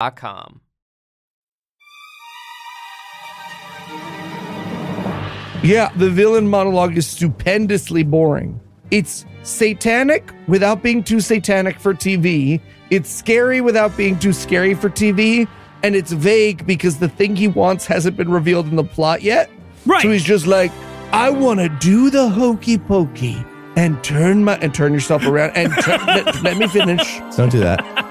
com. Yeah, the villain monologue is stupendously boring. It's satanic without being too satanic for TV. It's scary without being too scary for TV. And it's vague because the thing he wants hasn't been revealed in the plot yet. Right. So he's just like, I want to do the hokey pokey and turn my and turn yourself around and turn, let, let me finish. Don't do that.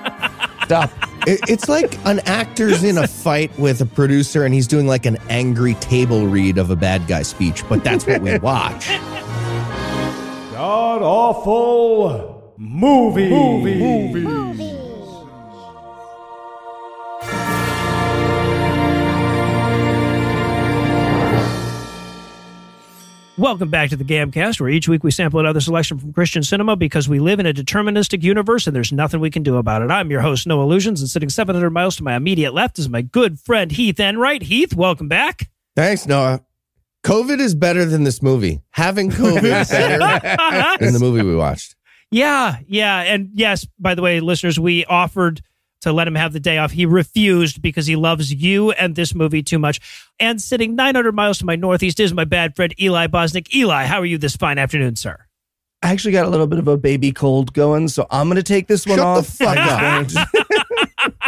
Stop. It- it's like an actor's in a fight with a producer and he's doing like an angry table read of a bad guy speech, but that's what we watch. God awful movie. movie. movie. Welcome back to the Gamcast, where each week we sample another selection from Christian cinema because we live in a deterministic universe and there's nothing we can do about it. I'm your host, Noah Lugeons, and sitting 700 miles to my immediate left is my good friend Heath Enwright. Heath, welcome back. Thanks, Noah. COVID is better than this movie. Having COVID is better than the movie we watched. Yeah, yeah. And yes, by the way, listeners, we offered to let him have the day off. He refused because he loves you and this movie too much. And sitting 900 miles to my northeast is my bad friend Eli Bosnick. Eli, how are you this fine afternoon, sir? I actually got a little bit of a baby cold going, so I'm going to take this one Shut the off. fuck up.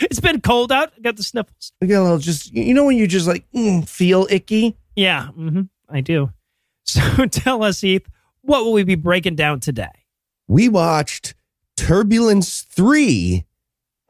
It's been cold out. I got the sniffles. I got a little just, you know, when you just like mm, feel icky? Yeah, hmm I do. So tell us, Heath, what will we be breaking down today? We watched Turbulence 3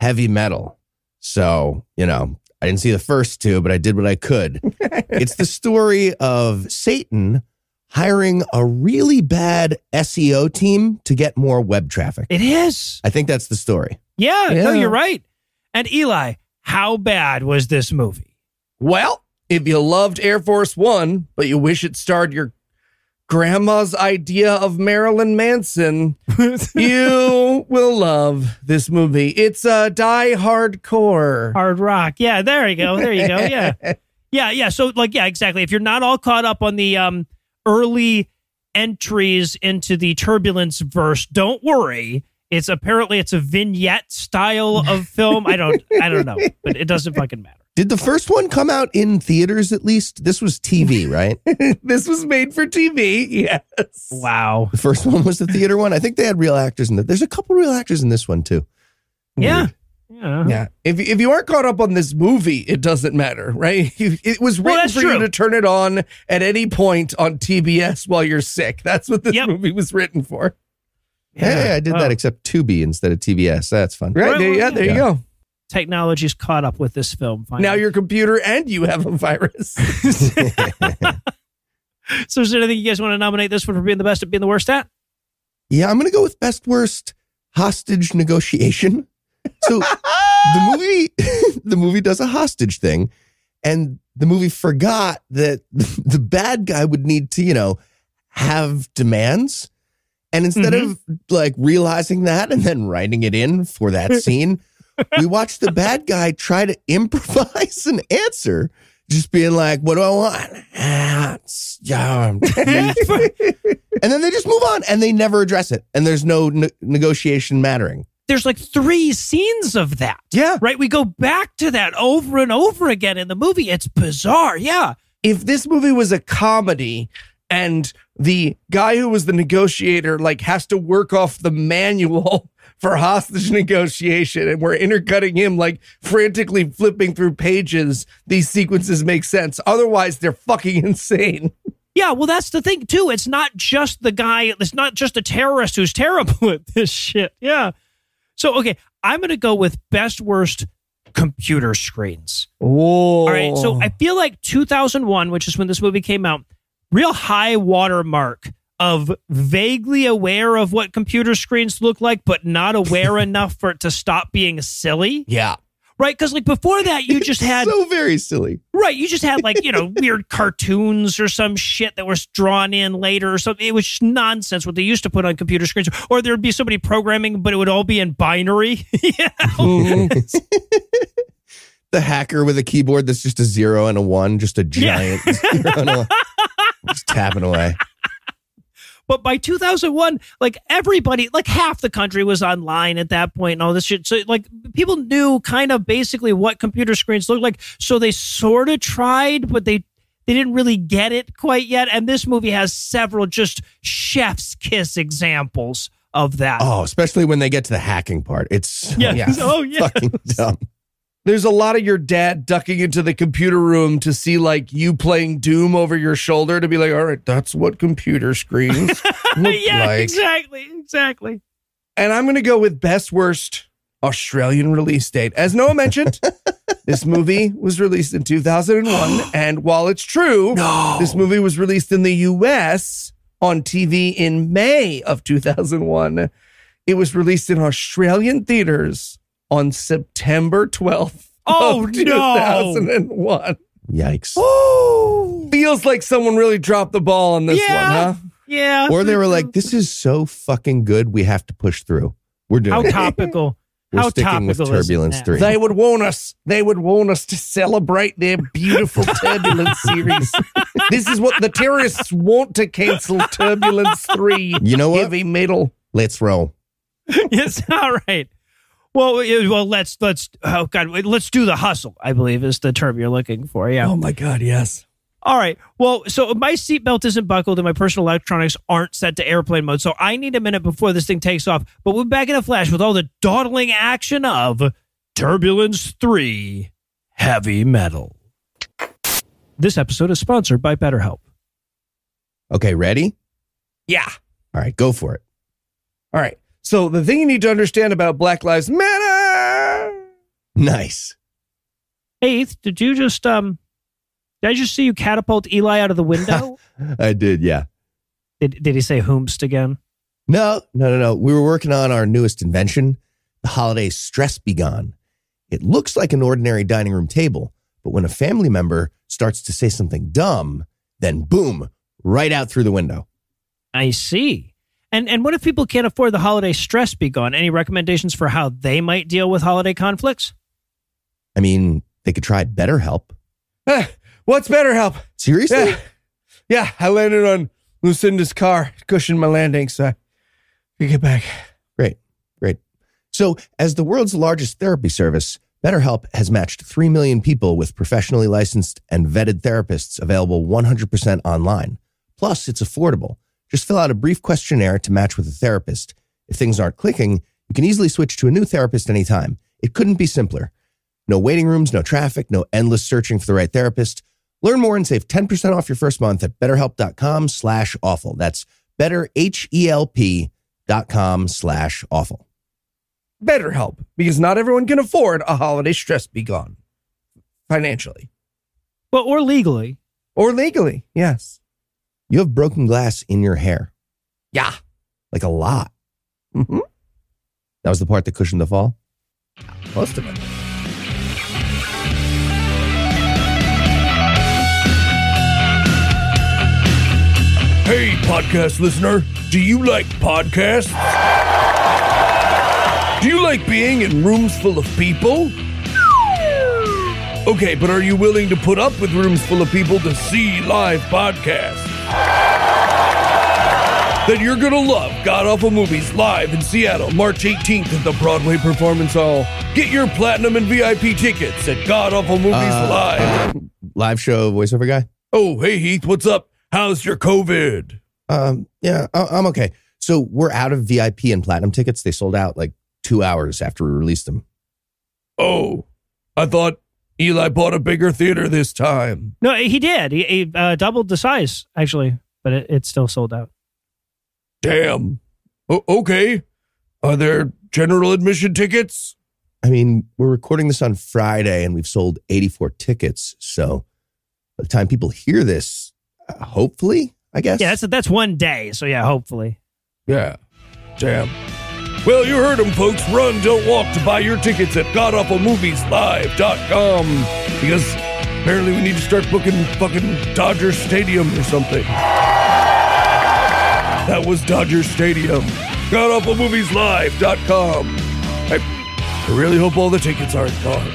Heavy Metal. So, you know, I didn't see the first two, but I did what I could. it's the story of Satan hiring a really bad SEO team to get more web traffic. It is. I think that's the story. Yeah, no, you're right. And Eli, how bad was this movie? Well, if you loved Air Force One, but you wish it starred your grandma's idea of Marilyn Manson, you will love this movie. It's a die hardcore. Hard rock. Yeah, there you go. There you go. Yeah. Yeah, yeah. So like yeah, exactly. If you're not all caught up on the um early entries into the turbulence verse, don't worry. It's apparently it's a vignette style of film. I don't I don't know, but it doesn't fucking matter. Did the first one come out in theaters at least? This was TV, right? this was made for TV. Yes. Wow. the first one was the theater one. I think they had real actors in it. There's a couple real actors in this one too. Yeah. Yeah. Yeah. If, if you aren't caught up on this movie, it doesn't matter, right? It was written that's for true. you to turn it on at any point on TBS while you're sick. That's what this Yep. movie was written for. Hey, I did Oh. that except Tubi instead of TBS. That's fun. Right? Well, there, yeah, well, there you go. Technology's caught up with this film. Finally. Now your computer and you have a virus. so is there anything you guys want to nominate this one for being the best at being the worst at? Yeah, I'm going to go with best worst hostage negotiation. So the movie the movie does a hostage thing and the movie forgot that the bad guy would need to, you know, have demands. And instead mm-hmm. of like realizing that and then writing it in for that scene, we watched the bad guy try to improvise an answer, just being like, "What do I want?" Ah, and then they just move on and they never address it, and there's no ne- negotiation mattering. There's like three scenes of that. yeah. Right? We go back to that over and over again in the movie. It's bizarre. Yeah. If this movie was a comedy and the guy who was the negotiator like has to work off the manual for hostage negotiation and we're intercutting him like frantically flipping through pages, these sequences make sense. Otherwise, they're fucking insane. Yeah, well, that's the thing too. It's not just the guy. It's not just a terrorist who's terrible at this shit. Yeah. So okay, I'm gonna go with best worst computer screens. Whoa. All right. So I feel like 2001, which is when this movie came out, real high watermark of vaguely aware of what computer screens look like, but not aware enough for it to stop being silly. yeah. Right? Because like before that, you just had so very silly. Right. You just had like, you know, weird cartoons or some shit that was drawn in later or something. It was nonsense what they used to put on computer screens. Or there'd be somebody programming, but it would all be in binary. yeah. The hacker with a keyboard that's just a zero and a one, just a Yeah. giant zero and a one, just tapping away. But by 2001, like everybody, like half the country was online at that point and all this shit. So like people knew kind of basically what computer screens looked like. So they sort of tried, but they they didn't really get it quite yet. And this movie has several just chef's kiss examples of that. Oh, especially when they get to the hacking part. It's yeah. yeah. Oh yeah. fucking dumb. There's a lot of your dad ducking into the computer room to see like you playing Doom over your shoulder to be like, all right, that's what computer screens look yeah, like. exactly, exactly. And I'm going to go with best worst Australian release date. As Noah mentioned, this movie was released in 2001. and while it's true, this movie was released in the US on TV in May of 2001. It was released in Australian theaters on September 12th. Oh, of no. 2001. Yikes. Feels like someone really dropped the ball on this Yeah. one, huh? Yeah. Or they were like, this is so fucking good, we have to push through. We're doing how it. topical. We're how sticking with topical is Turbulence that? 3. They would want us. They would want us to celebrate their beautiful Turbulence series. This is what the terrorists want to cancel Turbulence 3 you know what? heavy metal. Let's roll. yes. All right. Well, yeah, well, let's let's oh god, wait, let's do the hustle. I believe is the term you're looking for. Yeah. Oh my God, yes. All right. Well, so my seatbelt isn't buckled and my personal electronics aren't set to airplane mode, so I need a minute before this thing takes off. But we're back in a flash with all the dawdling action of Turbulence Three: Heavy Metal. This episode is sponsored by BetterHelp. Okay, ready? Yeah. All right, go for it. All right. So the thing you need to understand about Black Lives Matter. Nice. Hey, Heath, did you just um? Did I just see you catapult Eli out of the window? I did, yeah. did Did he say "hoomst" again? No, no, no, no. We were working on our newest invention, the holiday stress be gone. It looks like an ordinary dining room table, but when a family member starts to say something dumb, then boom, right out through the window. I see. And and what if people can't afford the holiday stress be gone? Any recommendations for how they might deal with holiday conflicts? I mean, they could try BetterHelp. Eh, What's BetterHelp? Seriously? Yeah. Yeah. I landed on Lucinda's car, cushioned my landing, so I could get back. Great, great. So, as the world's largest therapy service, BetterHelp has matched 3 million people with professionally licensed and vetted therapists available 100% online. Plus, it's affordable. Just fill out a brief questionnaire to match with a therapist. If things aren't clicking, you can easily switch to a new therapist anytime. It couldn't be simpler. No waiting rooms, no traffic, no endless searching for the right therapist. Learn more and save 10% off your first month at betterhelp.com slash awful. That's betterhelp.com slash awful. BetterHelp, because not everyone can afford a holiday stress be gone financially Well, or legally. or legally. Yes. You have broken glass in your hair, Yeah. like a lot. hmm That was the part that cushioned the fall. Most of it. Hey, podcast listener, do you like podcasts? Do you like being in rooms full of people? Okay, but are you willing to put up with rooms full of people to see live podcasts? Then you're gonna love God Awful Movies live in Seattle, March 18th at the Broadway Performance Hall. Get your platinum and VIP tickets at God Awful Movies Uh, Live. Live show voiceover guy. Oh, hey Heath, what's up? How's your COVID? Um, yeah, I- I'm okay. So we're out of VIP and platinum tickets. They sold out like two hours after we released them. Oh, I thought Eli bought a bigger theater this time. No, he did. He, he uh, doubled the size actually, but it, it's still sold out. Damn. O- okay. Are there general admission tickets? I mean, we're recording this on Friday and we've sold 84 tickets. So by the time people hear this, uh, hopefully, I guess. Yeah, that's that's one day. So yeah, hopefully. Yeah. Damn. Well, you heard them, folks. Run, don't walk to buy your tickets at godawfulmovieslive.com because apparently we need to start booking fucking Dodger Stadium or something. That was Dodger Stadium. godawfulmovieslive.com. I, I really hope all the tickets aren't gone.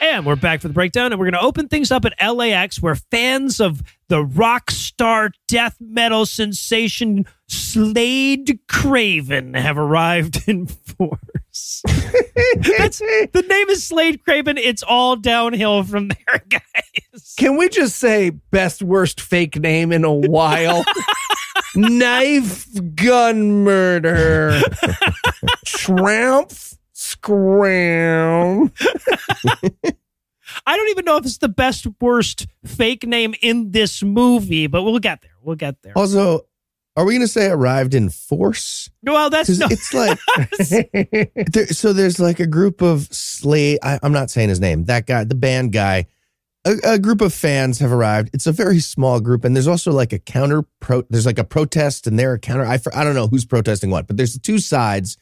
And we're back for the breakdown, and we're going to open things up at LAX, where fans of the rock star death metal sensation Slade Craven have arrived in force. That's the name is Slade Craven. It's all downhill from there, guys. Can we just say best worst fake name in a while? Knife gun murder. Tramp scram. I don't even know if it's the best worst fake name in this movie, but we'll get there. We'll get there. Also, are we going to say arrived in force? Well, that's no, it's like there, so. There's like a group of slave. I, I'm not saying his name. That guy, the band guy. A, a group of fans have arrived. It's a very small group, and there's also like a counter pro. There's like a protest, and they're a counter. I I don't know who's protesting what, but there's two sides: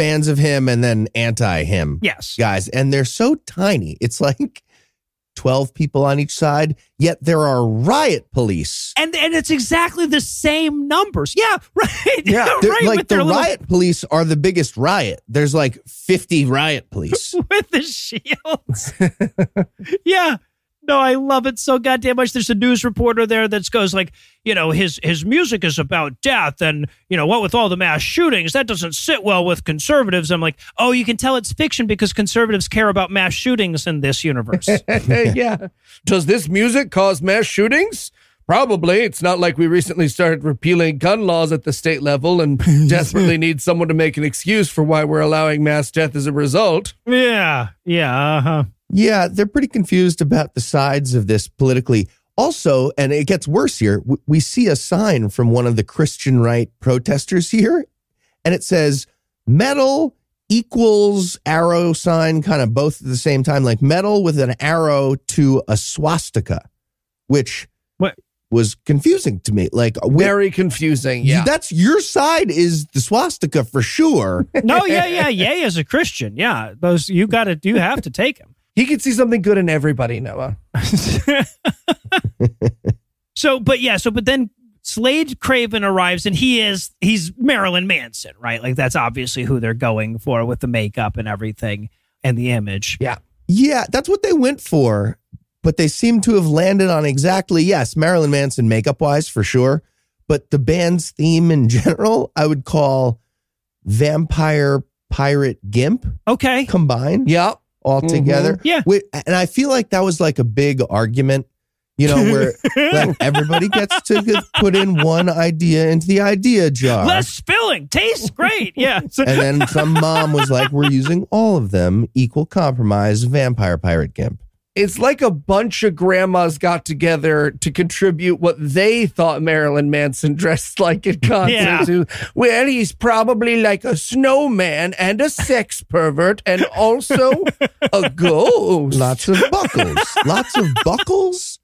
fans of him and then anti him yes. guys, and they're so tiny. It's like 12 people on each side, yet there are riot police. And and it's exactly the same numbers. Yeah, right. Yeah, right. like the little- riot police are the biggest riot. There's like 50 riot police. with the shields. yeah. No, I love it so goddamn much. There's a news reporter there that goes like, you know, his his music is about death, and you know what with all the mass shootings, that doesn't sit well with conservatives. I'm like, oh, you can tell it's fiction because conservatives care about mass shootings in this universe. yeah. Does this music cause mass shootings? Probably. It's not like we recently started repealing gun laws at the state level and desperately need someone to make an excuse for why we're allowing mass death as a result. yeah, yeah, uh-huh. Yeah, they're pretty confused about the sides of this politically. Also, and it gets worse here, we see a sign from one of the Christian right protesters here, and it says metal equals arrow sign, kind of both at the same time, like metal with an arrow to a swastika, which What? was confusing to me. Like, uh, where, Very confusing. Yeah. that's your side is the swastika for sure. No, yeah, yeah, yay as a Christian. Yeah, those you got to you have to take him. He could see something good in everybody, Noah. so, but yeah, so but then Slade Craven arrives and he is he's Marilyn Manson, right? Like that's obviously who they're going for with the makeup and everything and the image. Yeah, Yeah, that's what they went for. But they seem to have landed on exactly, yes, Marilyn Manson makeup wise for sure. But the band's theme in general, I would call vampire pirate gimp Okay. combined Yeah. All mm-hmm. together. Yeah. Wait, and I feel like that was like a big argument, you know, where like everybody gets to put in one idea into the idea jar. Less spilling. tastes great. Yeah. And then some mom was like, we're using all of them, equal compromise, vampire pirate gimp. It's like a bunch of grandmas got together to contribute what they thought Marilyn Manson dressed like at concerts. Yeah. Well, he's probably like a snowman and a sex pervert and also a ghost. Lots of buckles. Lots of buckles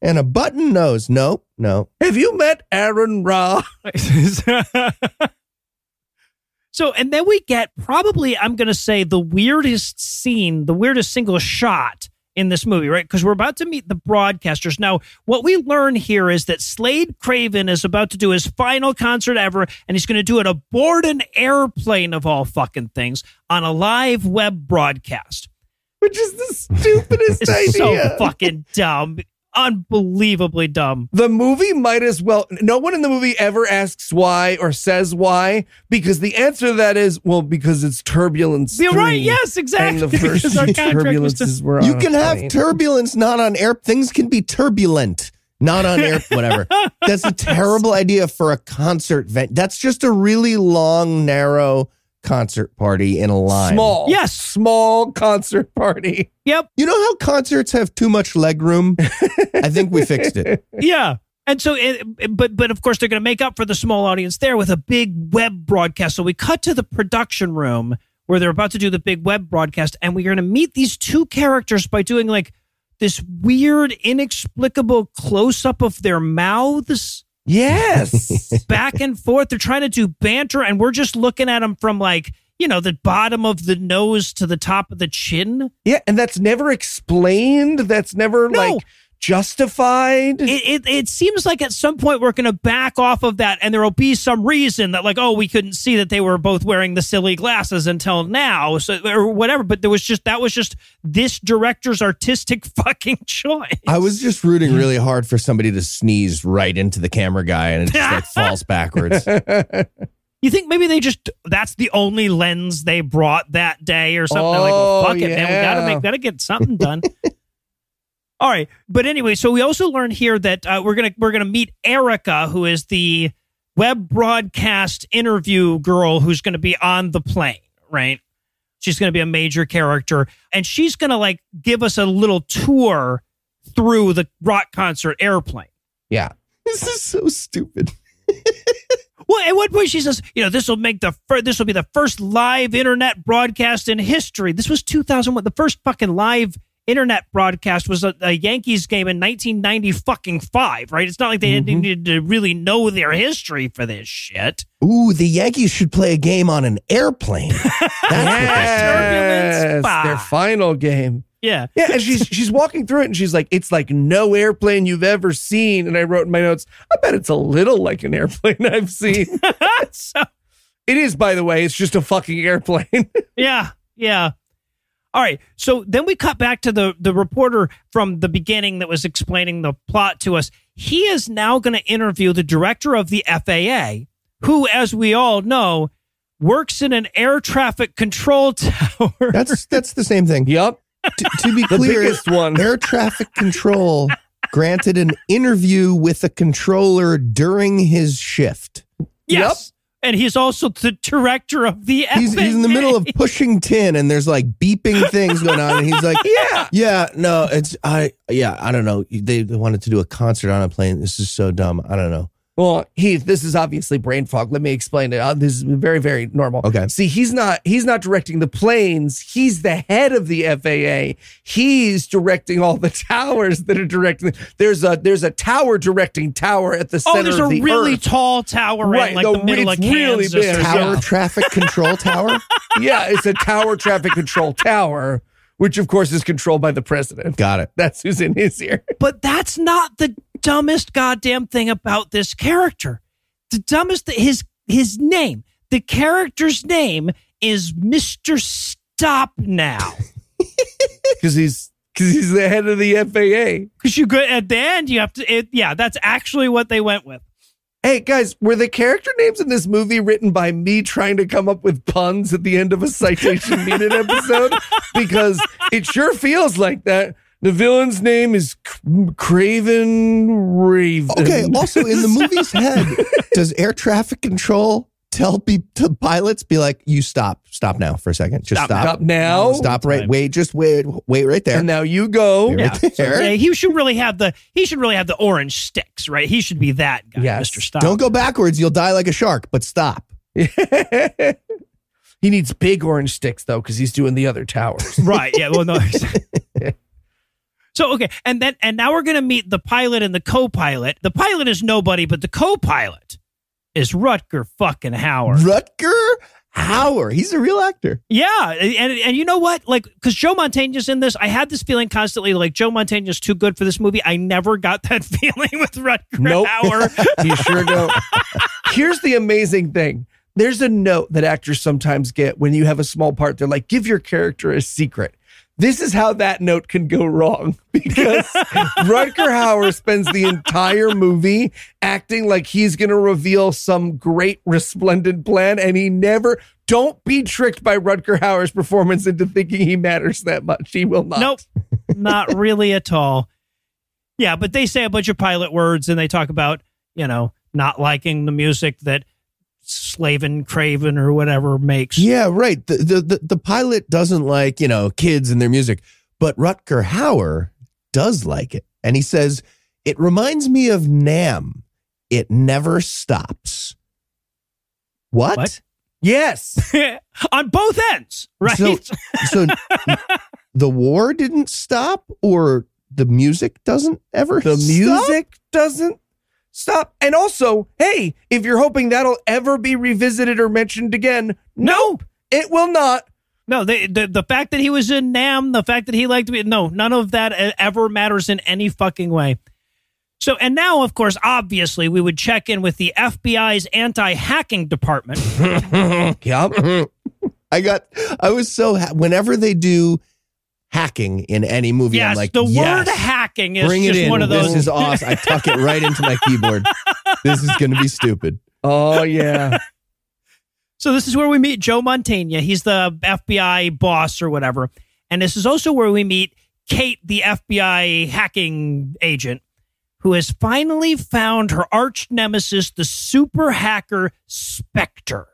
and a button nose. Nope, no. Have you met Aaron Ra? so, and then we get probably, I'm going to say, the weirdest scene, the weirdest single shot in this movie, right? Because we're about to meet the broadcasters. Now, what we learn here is that Slade Craven is about to do his final concert ever, and he's going to do it aboard an airplane of all fucking things on a live web broadcast. Which is the stupidest It's idea. so fucking dumb. Unbelievably dumb. the movie might as well no one in the movie ever asks why or says why because the answer to that is well because it's turbulence You're right. Yes, exactly. and the first Because our two contract was to- turbulences were on You can have plane. turbulence not on air. Things can be turbulent, not on air. Whatever. That's a terrible idea for a concert vent. That's just a really long, narrow concert party in a line. small Yes. small concert party Yep. You know how concerts have too much leg room? I think we fixed it. Yeah. And so, it, but but of course, they're going to make up for the small audience there with a big web broadcast. So we cut to the production room where they're about to do the big web broadcast, and we're going to meet these two characters by doing like this weird, inexplicable close up of their mouths yes back and forth. They're trying to do banter, and we're just looking at them from like you know the bottom of the nose to the top of the chin. yeah and that's never explained that's never No. like justified. it, it, it seems like at some point we're going to back off of that and there will be some reason that like oh we couldn't see that they were both wearing the silly glasses until now so or whatever but there was just that was just this director's artistic fucking choice I was just rooting really hard for somebody to sneeze right into the camera guy and it just like falls backwards. you think maybe they just that's the only lens they brought that day or something They're like well, Oh, fuck it man we gotta oh, make gotta get something done all right but anyway so we also learned here that uh, we're gonna we're gonna meet erica who is the web broadcast interview girl who's gonna be on the plane right she's gonna be a major character and she's gonna like give us a little tour through the rock concert airplane yeah. this is so stupid. Well, at one point she says, you know, this will make the fir- this will be the first live internet broadcast in history. This was 2001. The first fucking live internet broadcast was a, a Yankees game in 1990 fucking five, right? It's not like they Mm-hmm. needed to really know their history for this shit. Ooh, the Yankees should play a game on an airplane. That's what. Turbulence Yes, their final game. Yeah. Yeah, and she's she's walking through it and she's like, it's like no airplane you've ever seen. And I wrote in my notes, I bet it's a little like an airplane I've seen. so, it is, by the way, it's just a fucking airplane. yeah. Yeah. All right. So then we cut back to the the reporter from the beginning that was explaining the plot to us. He is now going to interview the director of the FAA, who, as we all know, works in an air traffic control tower. That's that's the same thing. Yep. To, to be clear, biggest one. air traffic control granted an interview with a controller during his shift. yes. And he's also the director of the He's, he's in the middle of pushing tin and there's like beeping things going on and he's like, Yeah. yeah, no, it's I yeah, I don't know. They, they wanted to do a concert on a plane. This is so dumb. I don't know. Well, Heath, this is obviously brain fog. Let me explain it. Uh, this is very, very normal. Okay. See, he's not he's not directing the planes. He's the head of the FAA. He's directing all the towers that are directing. There's a there's a tower directing tower at the center Oh, there's of a the really earth. tall tower Right, in like no, the middle it's of really Kansas. big. or Tower something. traffic control tower? yeah, it's a tower traffic control tower, which of course is controlled by the president. Got it. That's who's in his ear. But that's not the dumbest goddamn thing about this character. The dumbest his his name, the character's name is Mr. Stop Now. Because he's because he's the head of the FAA. Because you go at the end, you have to. It, yeah, that's actually what they went with. Hey guys, were the character names in this movie written by me trying to come up with puns at the end of a citation needed episode? Because it sure feels like that. The villain's name is Craven Raven. Okay. Also, in the movie's head, does air traffic control tell pe- to pilots be like, "You stop, stop now for a second, just Stop stop, Stop now. stop right, wait, just wait, wait right there." And now you go. Wait Yeah, right there. Yeah, he should really have the he should really have the orange sticks, right? He should be that guy, Yes. Mr. Stop. Don't go backwards; you'll die like a shark. But stop. he needs big orange sticks though, because he's doing the other towers. right yeah well no so okay and then and now we're gonna meet the pilot and the co-pilot the pilot is nobody but the co-pilot is rutger fucking howard Rutger Hauer, he's a real actor. yeah and and you know what like because Joe Mantegna's in this i had this feeling constantly like Joe Mantegna's too good for this movie i never got that feeling with rutger Nope. howard you sure don't. Here's the amazing thing. There's a note that actors sometimes get when you have a small part. They're like, give your character a secret. This is how that note can go wrong because Rutger Hauer spends the entire movie acting like he's going to reveal some great resplendent plan, and he never. Don't be tricked by Rutger Hauer's performance into thinking he matters that much. He will not. Nope, not really at all. Yeah, but they say a bunch of pilot words and they talk about, you know, not liking the music that Slavin Craven or whatever makes. Yeah, right. The, the the the pilot doesn't like you know kids and their music, but Rutger Hauer does like it, and he says it reminds me of Nam. It never stops. What? What? Yes. On both ends, right? So, so the war didn't stop, or the music doesn't ever. The stop? music doesn't stop. And also, hey, if you're hoping that'll ever be revisited or mentioned again, nope, it will not. No, the, the the fact that he was in Nam, the fact that he liked to be no, none of that ever matters in any fucking way. So, and now, of course, obviously, we would check in with the FBI's anti-hacking department. Yep. I got. I was so ha- whenever they do hacking in any movie, yes, I'm like, the yes, word hacking is bring it just in. one of those. This is awesome. I tuck it right into my keyboard. This is going to be stupid. Oh yeah. So this is where we meet Joe Mantegna. He's the FBI boss or whatever. And this is also where we meet Kate, the FBI hacking agent, who has finally found her arch nemesis, the super hacker Spectre.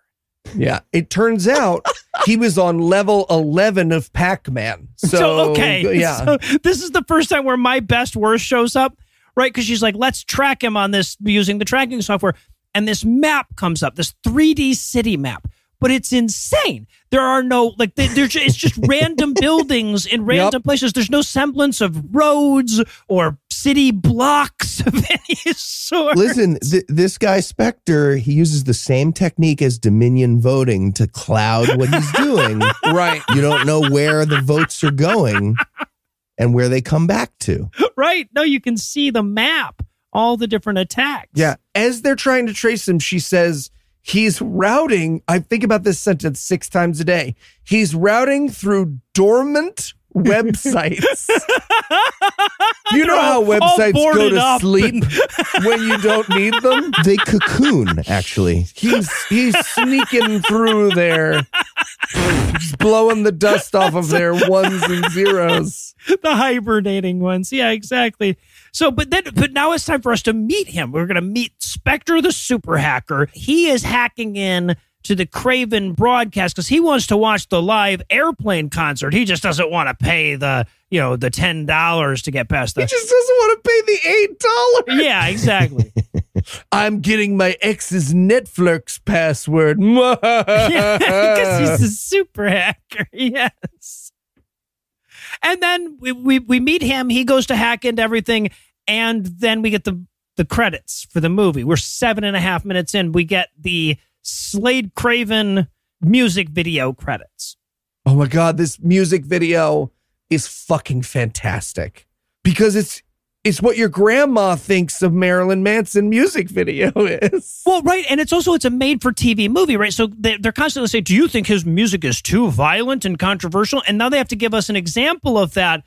Yeah. It turns out he was on level 11 of Pac Man. So, So, okay. Yeah. So this is the first time where my best worst shows up, right? Because she's like, let's track him on this using the tracking software. And this map comes up, this 3D city map. But it's insane. There are no like they- there's it's just random buildings in random places. There's no semblance of roads or city blocks of any sort. Listen, th- this guy Spectre, he uses the same technique as Dominion voting to cloud what he's doing. right. you don't know where the votes are going and where they come back to. right? No, you can see the map, all the different attacks. Yeah. As they're trying to trace him, she says he's routing. I think about this sentence six times a day. He's routing through dormant websites. you know how websites go to up. sleep when you don't need them? They cocoon, actually. He's he's sneaking through there, blowing the dust off of their ones and zeros. the hibernating ones. Yeah, exactly. So, but then, but now it's time for us to meet him. We're going to meet Spectre, the super hacker. He is hacking in to the Craven broadcast because he wants to watch the live airplane concert. He just doesn't want to pay the, you know, the ten dollars to get past that. He just doesn't want to pay the eight dollars. yeah, exactly. I'm getting my ex's Netflix password. yeah, because he's a super hacker. Yes. And then we, we we meet him. He goes to hack into everything, and then we get the the credits for the movie. We're seven and a half minutes in. We get the Slade Craven music video credits. Oh my god, this music video is fucking fantastic because it's it's what your grandma thinks of Marilyn Manson music video is. Well, right, and it's also it's a made for TV movie, right? So they, they're constantly saying, "Do you think his music is too violent and controversial?" And now they have to give us an example of that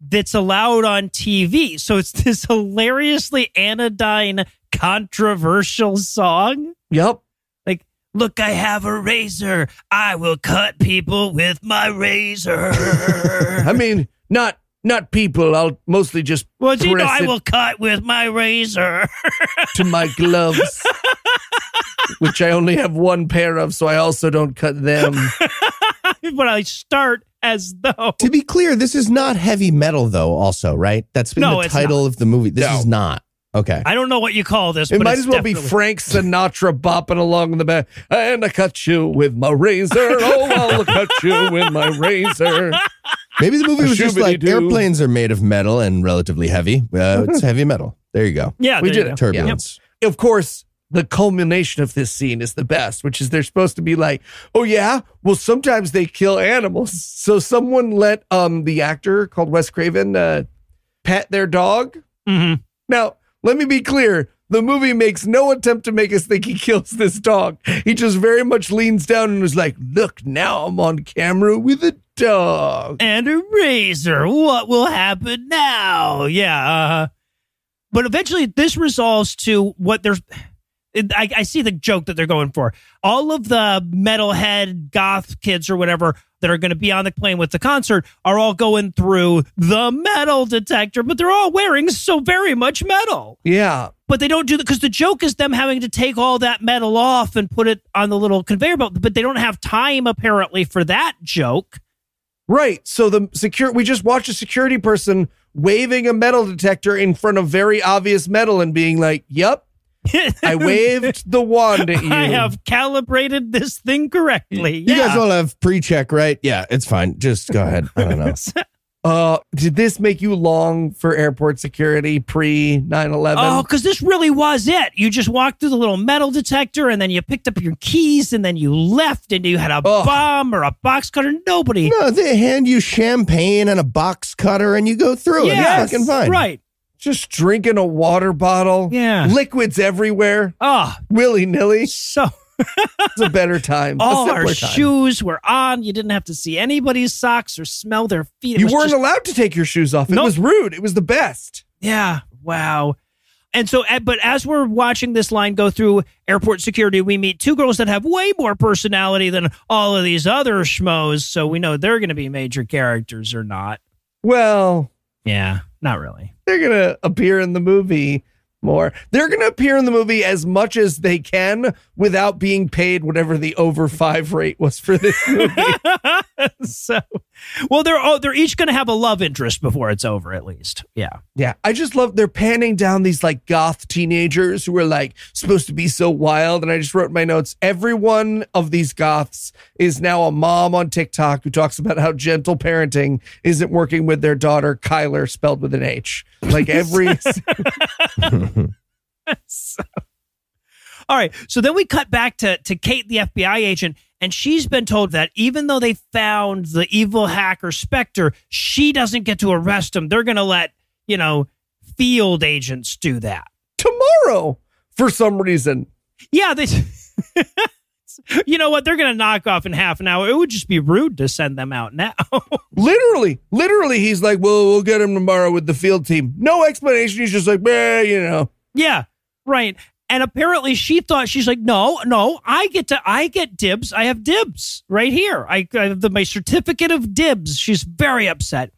that's allowed on TV. So it's this hilariously anodyne, controversial song. Yep. Like, look, I have a razor. I will cut people with my razor. I mean, not not people. I'll mostly just well, do you know I will cut with my razor? to my gloves, which I only have one pair of, so I also don't cut them. but I start as though. To be clear, this is not heavy metal, though, also, right? That's been No, the it's title of the movie. This No. is not. Okay. I don't know what you call this. It but might it's as well be Frank Sinatra bopping along the back. And I cut you with my razor. Oh, I'll cut you with my razor. Maybe the movie was just like Shoobity-doo. airplanes are made of metal and relatively heavy. Uh, it's heavy metal. There you go. Yeah, We there you did go. it. Turbulence. Of course, the culmination of this scene is the best, which is they're supposed to be like, oh yeah, well sometimes they kill animals. So someone let um the actor called Wes Craven uh, pet their dog. Mhm. Now, let me be clear. The movie makes no attempt to make us think he kills this dog. He just very much leans down and is like, look, now I'm on camera with a dog. and a razor. What will happen now? Yeah. Uh, but eventually, this resolves to what there's. I, I see the joke that they're going for. All of the metalhead goth kids or whatever that are going to be on the plane with the concert are all going through the metal detector, but they're all wearing so very much metal. Yeah. But they don't do that because the joke is them having to take all that metal off and put it on the little conveyor belt. But they don't have time apparently for that joke. Right. So the secure we just watched a security person waving a metal detector in front of very obvious metal and being like, "Yep, I waved the wand at you." I have calibrated this thing correctly. You guys all have pre check, right? Yeah, it's fine. Just go ahead. I don't know. Uh, did this make you long for airport security pre 9 Oh, 11? because this really was it. You just walked through the little metal detector and then you picked up your keys and then you left and you had a Ugh. bomb or a box cutter. Nobody. No, they hand you champagne and a box cutter, and you go through it. It's fucking fine. Right. Just drinking a water bottle. Yeah. Liquids everywhere, Oh, willy nilly. so It's a better time. all our time. shoes were on. You didn't have to see anybody's socks or smell their feet. It You weren't just- allowed to take your shoes off. It Nope. was rude. It was the best. Yeah. Wow. And so, eh, but as we're watching this line go through airport security, we meet two girls that have way more personality than all of these other schmoes. So we know they're going to be major characters or not. Well, Yeah, not really. they're going to appear in the movie more. They're going to appear in the movie as much as they can without being paid whatever the over five rate was for this movie. so, well, they're all, they're each going to have a love interest before it's over, at least. Yeah. yeah. I just love they're panning down these like goth teenagers who are like supposed to be so wild. And I just wrote in my notes every one of these goths is now a mom on TikTok who talks about how gentle parenting isn't working with their daughter, Kyler, spelled with an H. Like every. So- all right. So then we cut back to, to Kate, the FBI agent, and she's been told that even though they found the evil hacker Spectre, she doesn't get to arrest him. They're going to let, you know, field agents do that. tomorrow for some reason. Yeah. They, you know what? They're going to knock off in half an hour. It would just be rude to send them out now. Literally, literally, he's like, "Well, we'll get him tomorrow with the field team." No explanation. He's just like, "Eh, you know." Yeah, right. And apparently she thought she's like, no, no, I get to, I get dibs. I have dibs right here. I, I have the, my certificate of dibs. She's very upset.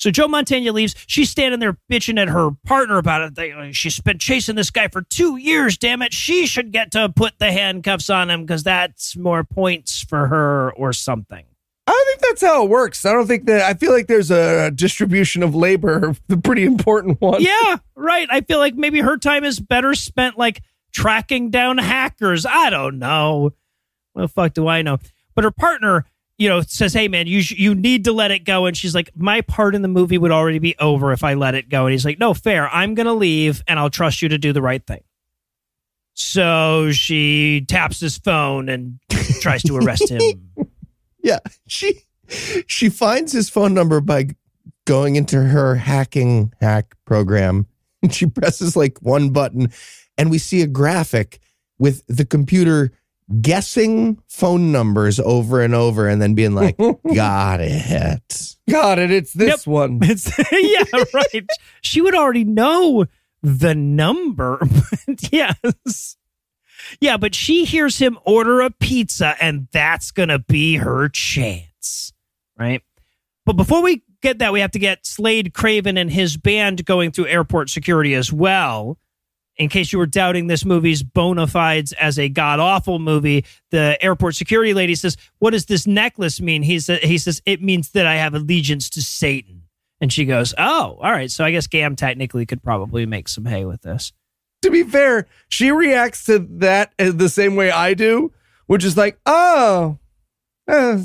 So Joe Montana leaves. She's standing there bitching at her partner about it. They, she's been chasing this guy for two years. Damn it! She should get to put the handcuffs on him because that's more points for her or something. I don't think that's how it works. I don't think that. I feel like there's a distribution of labor, the pretty important one. yeah, right. I feel like maybe her time is better spent like tracking down hackers. I don't know. What the fuck do I know? But her partner, you know, says, "Hey, man, you you need to let it go." And she's like, "My part in the movie would already be over if I let it go." And he's like, "No, fair. I'm gonna leave, and I'll trust you to do the right thing." So she taps his phone and tries to arrest him. Yeah, she she finds his phone number by going into her hacking hack program, and she presses like one button, and we see a graphic with the computer guessing phone numbers over and over, and then being like, "Got it." Got it. It's this one. It's yeah, right. She would already know the number. But yes. Yeah, but she hears him order a pizza and that's going to be her chance. Right? But before we get that, we have to get Slade Craven and his band going through airport security as well. In case you were doubting this movie's bona fides as a god awful movie, the airport security lady says, "What does this necklace mean?" He says, "He says it means that I have allegiance to Satan." And she goes, "Oh, all right. So I guess Gam technically could probably make some hay with this." To be fair, she reacts to that the same way I do, which is like, "Oh, eh,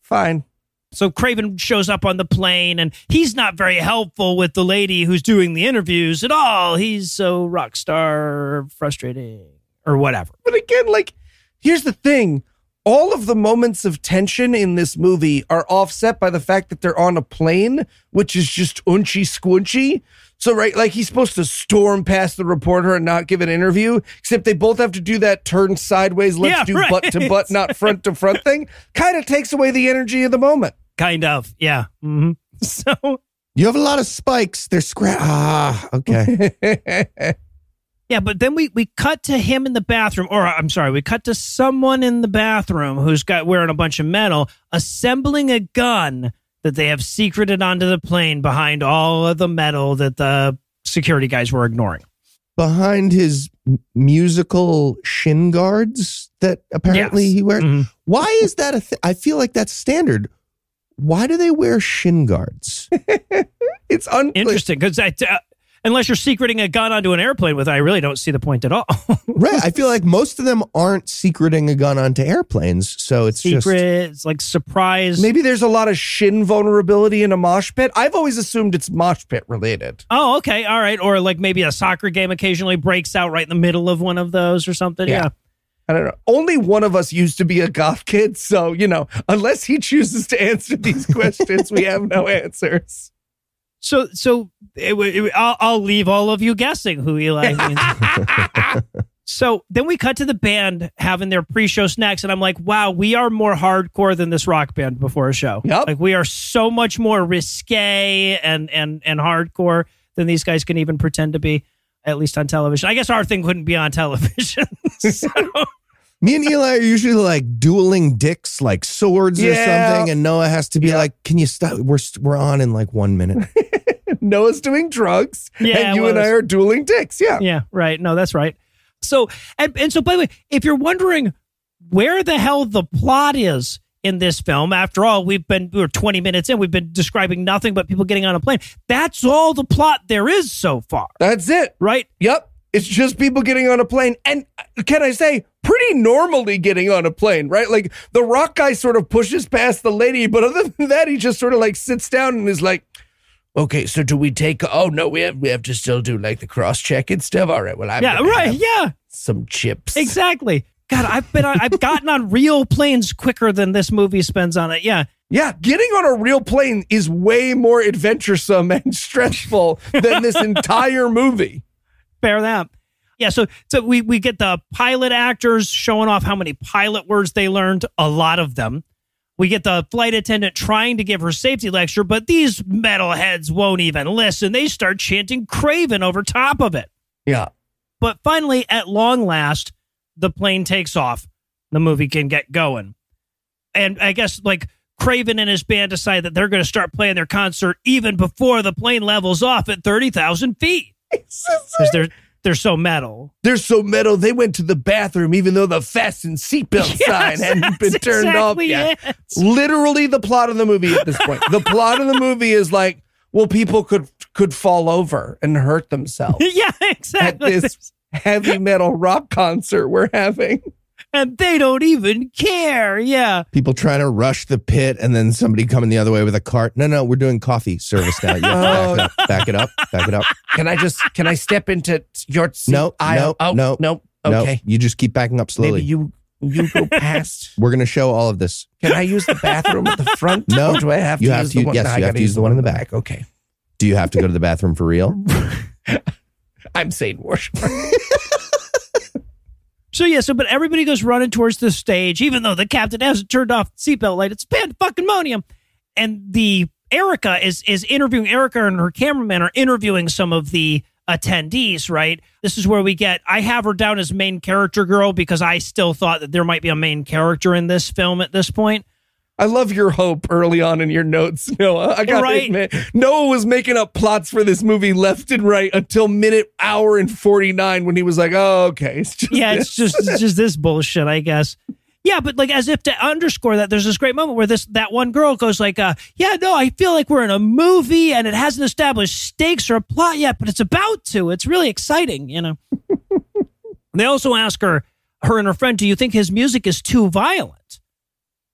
fine." So Craven shows up on the plane, and he's not very helpful with the lady who's doing the interviews at all. He's so rock star frustrating or whatever. But again, like, here's the thing. All of the moments of tension in this movie are offset by the fact that they're on a plane, which is just unchy squinchy. So, right, like he's supposed to storm past the reporter and not give an interview, except they both have to do that turn sideways, let's Yeah, do right. butt to butt, not front to front thing. Kind of takes away the energy of the moment. Kind of, yeah. hmm So You have a lot of spikes. They're scra Ah, okay. Yeah, but then we we cut to him in the bathroom, or I'm sorry, we cut to someone in the bathroom who's got wearing a bunch of metal, assembling a gun that they have secreted onto the plane behind all of the metal that the security guys were ignoring. Behind his musical shin guards that apparently Yes. he wears. Mhm. Why is that a thing? I feel like that's standard. Why do they wear shin guards? it's unclear. Interesting, because I. Uh, unless you're secreting a gun onto an airplane with it, I really don't see the point at all. right. I feel like most of them aren't secreting a gun onto airplanes. So it's Secret, just. it's like surprise. Maybe there's a lot of shin vulnerability in a mosh pit. I've always assumed it's mosh pit related. Oh, okay, all right. Or like maybe a soccer game occasionally breaks out right in the middle of one of those or something. Yeah. Yeah. I don't know. Only one of us used to be a goth kid, so you know, unless he chooses to answer these questions, we have no answers. So, so it, it, I'll, I'll leave all of you guessing who Eli means. so then we cut to the band having their pre-show snacks, and I'm like, wow, we are more hardcore than this rock band before a show. Yep. Like we are so much more risque and and and hardcore than these guys can even pretend to be. At least on television. I guess our thing couldn't be on television. so, Me and Eli are usually like dueling dicks, like swords or something, and Noah has to be like, "Can you stop? We're we're on in like one minute." Noah's doing drugs, Yeah, and you well, and I are dueling dicks. Yeah. Yeah, right. No, that's right. So, and, and so, by the way, if you're wondering where the hell the plot is in this film, after all, we've been, we we're 20 minutes in, we've been describing nothing but people getting on a plane. That's all the plot there is so far, That's it. right? Yep. It's just people getting on a plane. And uh, can I say, pretty normally getting on a plane, right? Like the rock guy sort of pushes past the lady, but other than that, he just sort of like sits down and is like, okay, so do we take, oh no, we have, we have to still do like the cross check and stuff. All right. Well, I'm Yeah, right. have Yeah, some chips. exactly. God, I've been, on, I've gotten on real planes quicker than this movie spends on it. Yeah. Yeah, getting on a real plane is way more adventuresome and stressful than this entire movie. Fair that. Yeah, so so we we get the pilot actors showing off how many pilot words they learned, a lot of them. We get the flight attendant trying to give her safety lecture, but these metalheads won't even listen. They start chanting Craven over top of it. Yeah. But finally, at long last, the plane takes off. The movie can get going. And I guess like Craven and his band decide that they're going to start playing their concert even before the plane levels off at 30,000 feet. Because they're, they're so metal. They're so metal, they went to the bathroom even though the fasten seatbelt sign hadn't been that's turned off yet. it. Literally the plot of the movie at this point. the plot of the movie is like, well, people could could fall over and hurt themselves yeah, exactly. at this heavy metal rock concert we're having. And they don't even care. Yeah. People trying to rush the pit, and then somebody coming the other way with a cart. No, no, we're doing coffee service now. You have to back, oh. it up, back it up, back it up. Can I just can I step into your seat No, aisle? no, oh, no, no. No, Okay. you just keep backing up slowly. Maybe you you go past. we're gonna show all of this. Can I use the bathroom at the front? No. Or do I have to have use to- the one? yes, I you have gotta use the one in the back. Okay. Do you have to go to the bathroom for real? I'm Satan worshiper. So yeah, so but everybody goes running towards the stage, even though the captain hasn't turned off the seatbelt light. It's pan fucking monium. And the Erica is is interviewing Erica and her cameraman are interviewing some of the attendees, right? This is where we get I have her down as main character girl because I still thought that there might be a main character in this film at this point. I love your hope early on in your notes, Noah. I gotta Right. admit, Noah was making up plots for this movie left and right until minute hour and forty nine when he was like, "Oh, okay, it's just yeah, this. it's just it's just this bullshit, I guess. Yeah, but like as if to underscore that, there's this great moment where this that one girl goes like, uh, "Yeah, no, I feel like we're in a movie and it hasn't established stakes or a plot yet, but it's about to. It's really exciting, you know." they also ask her, her and her friend, "Do you think his music is too violent?"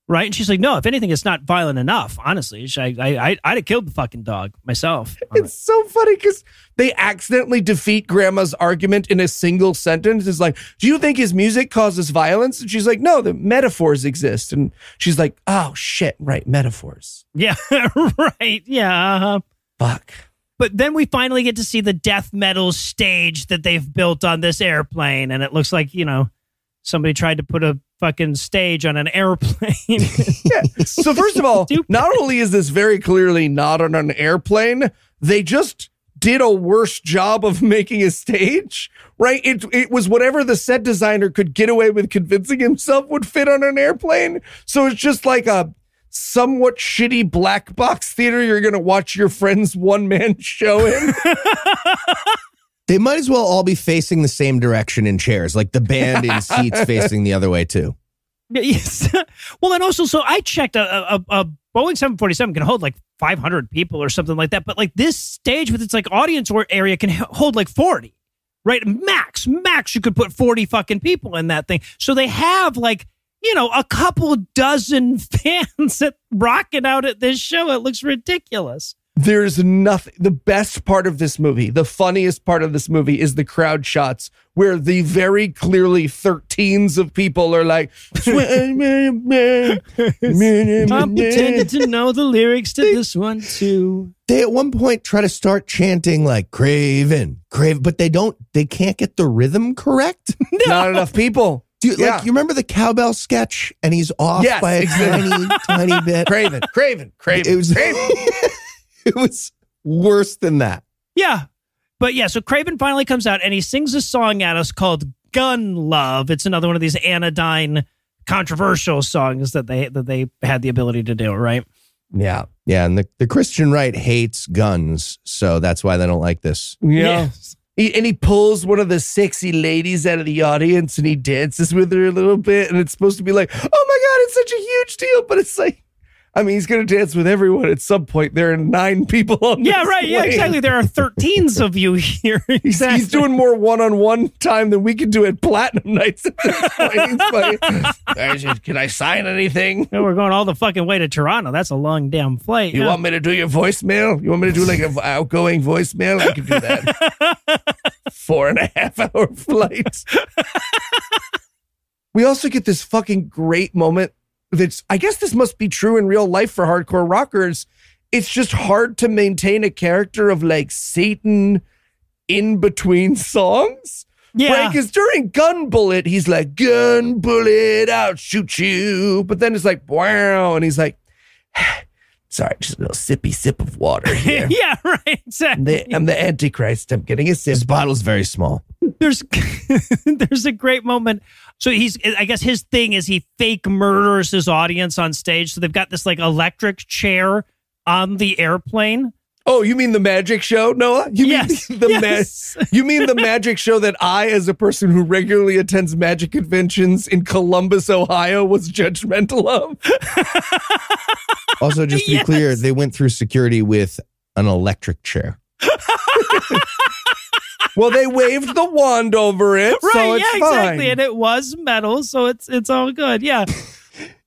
Right, and she's like, "No, if anything, it's not violent enough. Honestly, She- I, I, I I'd have killed the fucking dog myself." It's so funny because they accidentally defeat Grandma's argument in a single sentence. It's like, "Do you think his music causes violence?" And she's like, "No, the metaphors exist." And she's like, "Oh shit, right, metaphors. yeah, right, yeah. Uh-huh. Fuck." But then we finally get to see the death metal stage that they've built on this airplane, and it looks like you know somebody tried to put a fucking stage on an airplane. Yeah. So first of all, Stupid. not only is this very clearly not on an airplane, they just did a worse job of making a stage, right? It it was whatever the set designer could get away with convincing himself would fit on an airplane. So it's just like a somewhat shitty black box theater you're going to watch your friend's one man show in. They might as well all be facing the same direction in chairs, like the band in seats facing the other way too. Yes. well, and also, so I checked a, a, a Boeing 747 can hold like 500 people or something like that. But like this stage with its like audience or area can hold like 40, right? Max, max, you could put 40 fucking people in that thing. So they have like, you know, a couple dozen fans that rocking out at this show. It looks ridiculous. There's nothing. The best part of this movie, the funniest part of this movie is the crowd shots where the very clearly 13s of people are like, I'm pretending to know the lyrics to this one too. They at one point try to start chanting like Craven, Craven, but they don't. They can't get the rhythm correct. not enough people. Do you, Yeah. like you remember the cowbell sketch? And he's off Yes, by a exactly. tiny, tiny bit. Craven, Craven, Craven. It was Craven. it was worse than that. Yeah. But yeah, so Craven finally comes out and he sings a song at us called Gun Love. It's another one of these anodyne controversial songs that they that they had the ability to do, right? Yeah. Yeah, and the, the Christian right hates guns, so that's why they don't like this. Yeah. Yes. He, and he pulls one of the sexy ladies out of the audience and he dances with her a little bit. And it's supposed to be like, oh my God, it's such a huge deal. But it's like, I mean, he's going to dance with everyone at some point. There are nine people on Yeah, this right. Yeah, plane. exactly. There are 13s of you here. He's, Exactly. he's doing more one-on-one time than we can do at platinum nights at this point. He's like, "I just- can I sign anything? No, we're going all the fucking way to Toronto. That's a long damn flight. You Yeah. want me to do your voicemail? You want me to do like an outgoing voicemail? I can do that. Four and a half hour flight. we also get this fucking great moment that's, I guess this must be true in real life for hardcore rockers. It's just hard to maintain a character of like Satan in between songs. yeah. Right? Because during Gun Bullet, he's like, Gun Bullet, I'll shoot you. But then it's like, wow. And he's like, sorry, just a little sippy sip of water here. yeah, right. I'm, Exactly. the, I'm the Antichrist. I'm getting a sip. This bottle's very small. there's there's a great moment. So he's I guess his thing is he fake murders his audience on stage. So they've got this like electric chair on the airplane. Oh, you mean the magic show, Noah? You Yes. mean the Yes. ma- You mean the magic show that I, as a person who regularly attends magic conventions in Columbus, Ohio, was judgmental of? Also, just to be Yes. clear, they went through security with an electric chair. Well, they waved the wand over it, Right, so it's yeah, fine. exactly. And it was metal, so it's it's all good. Yeah.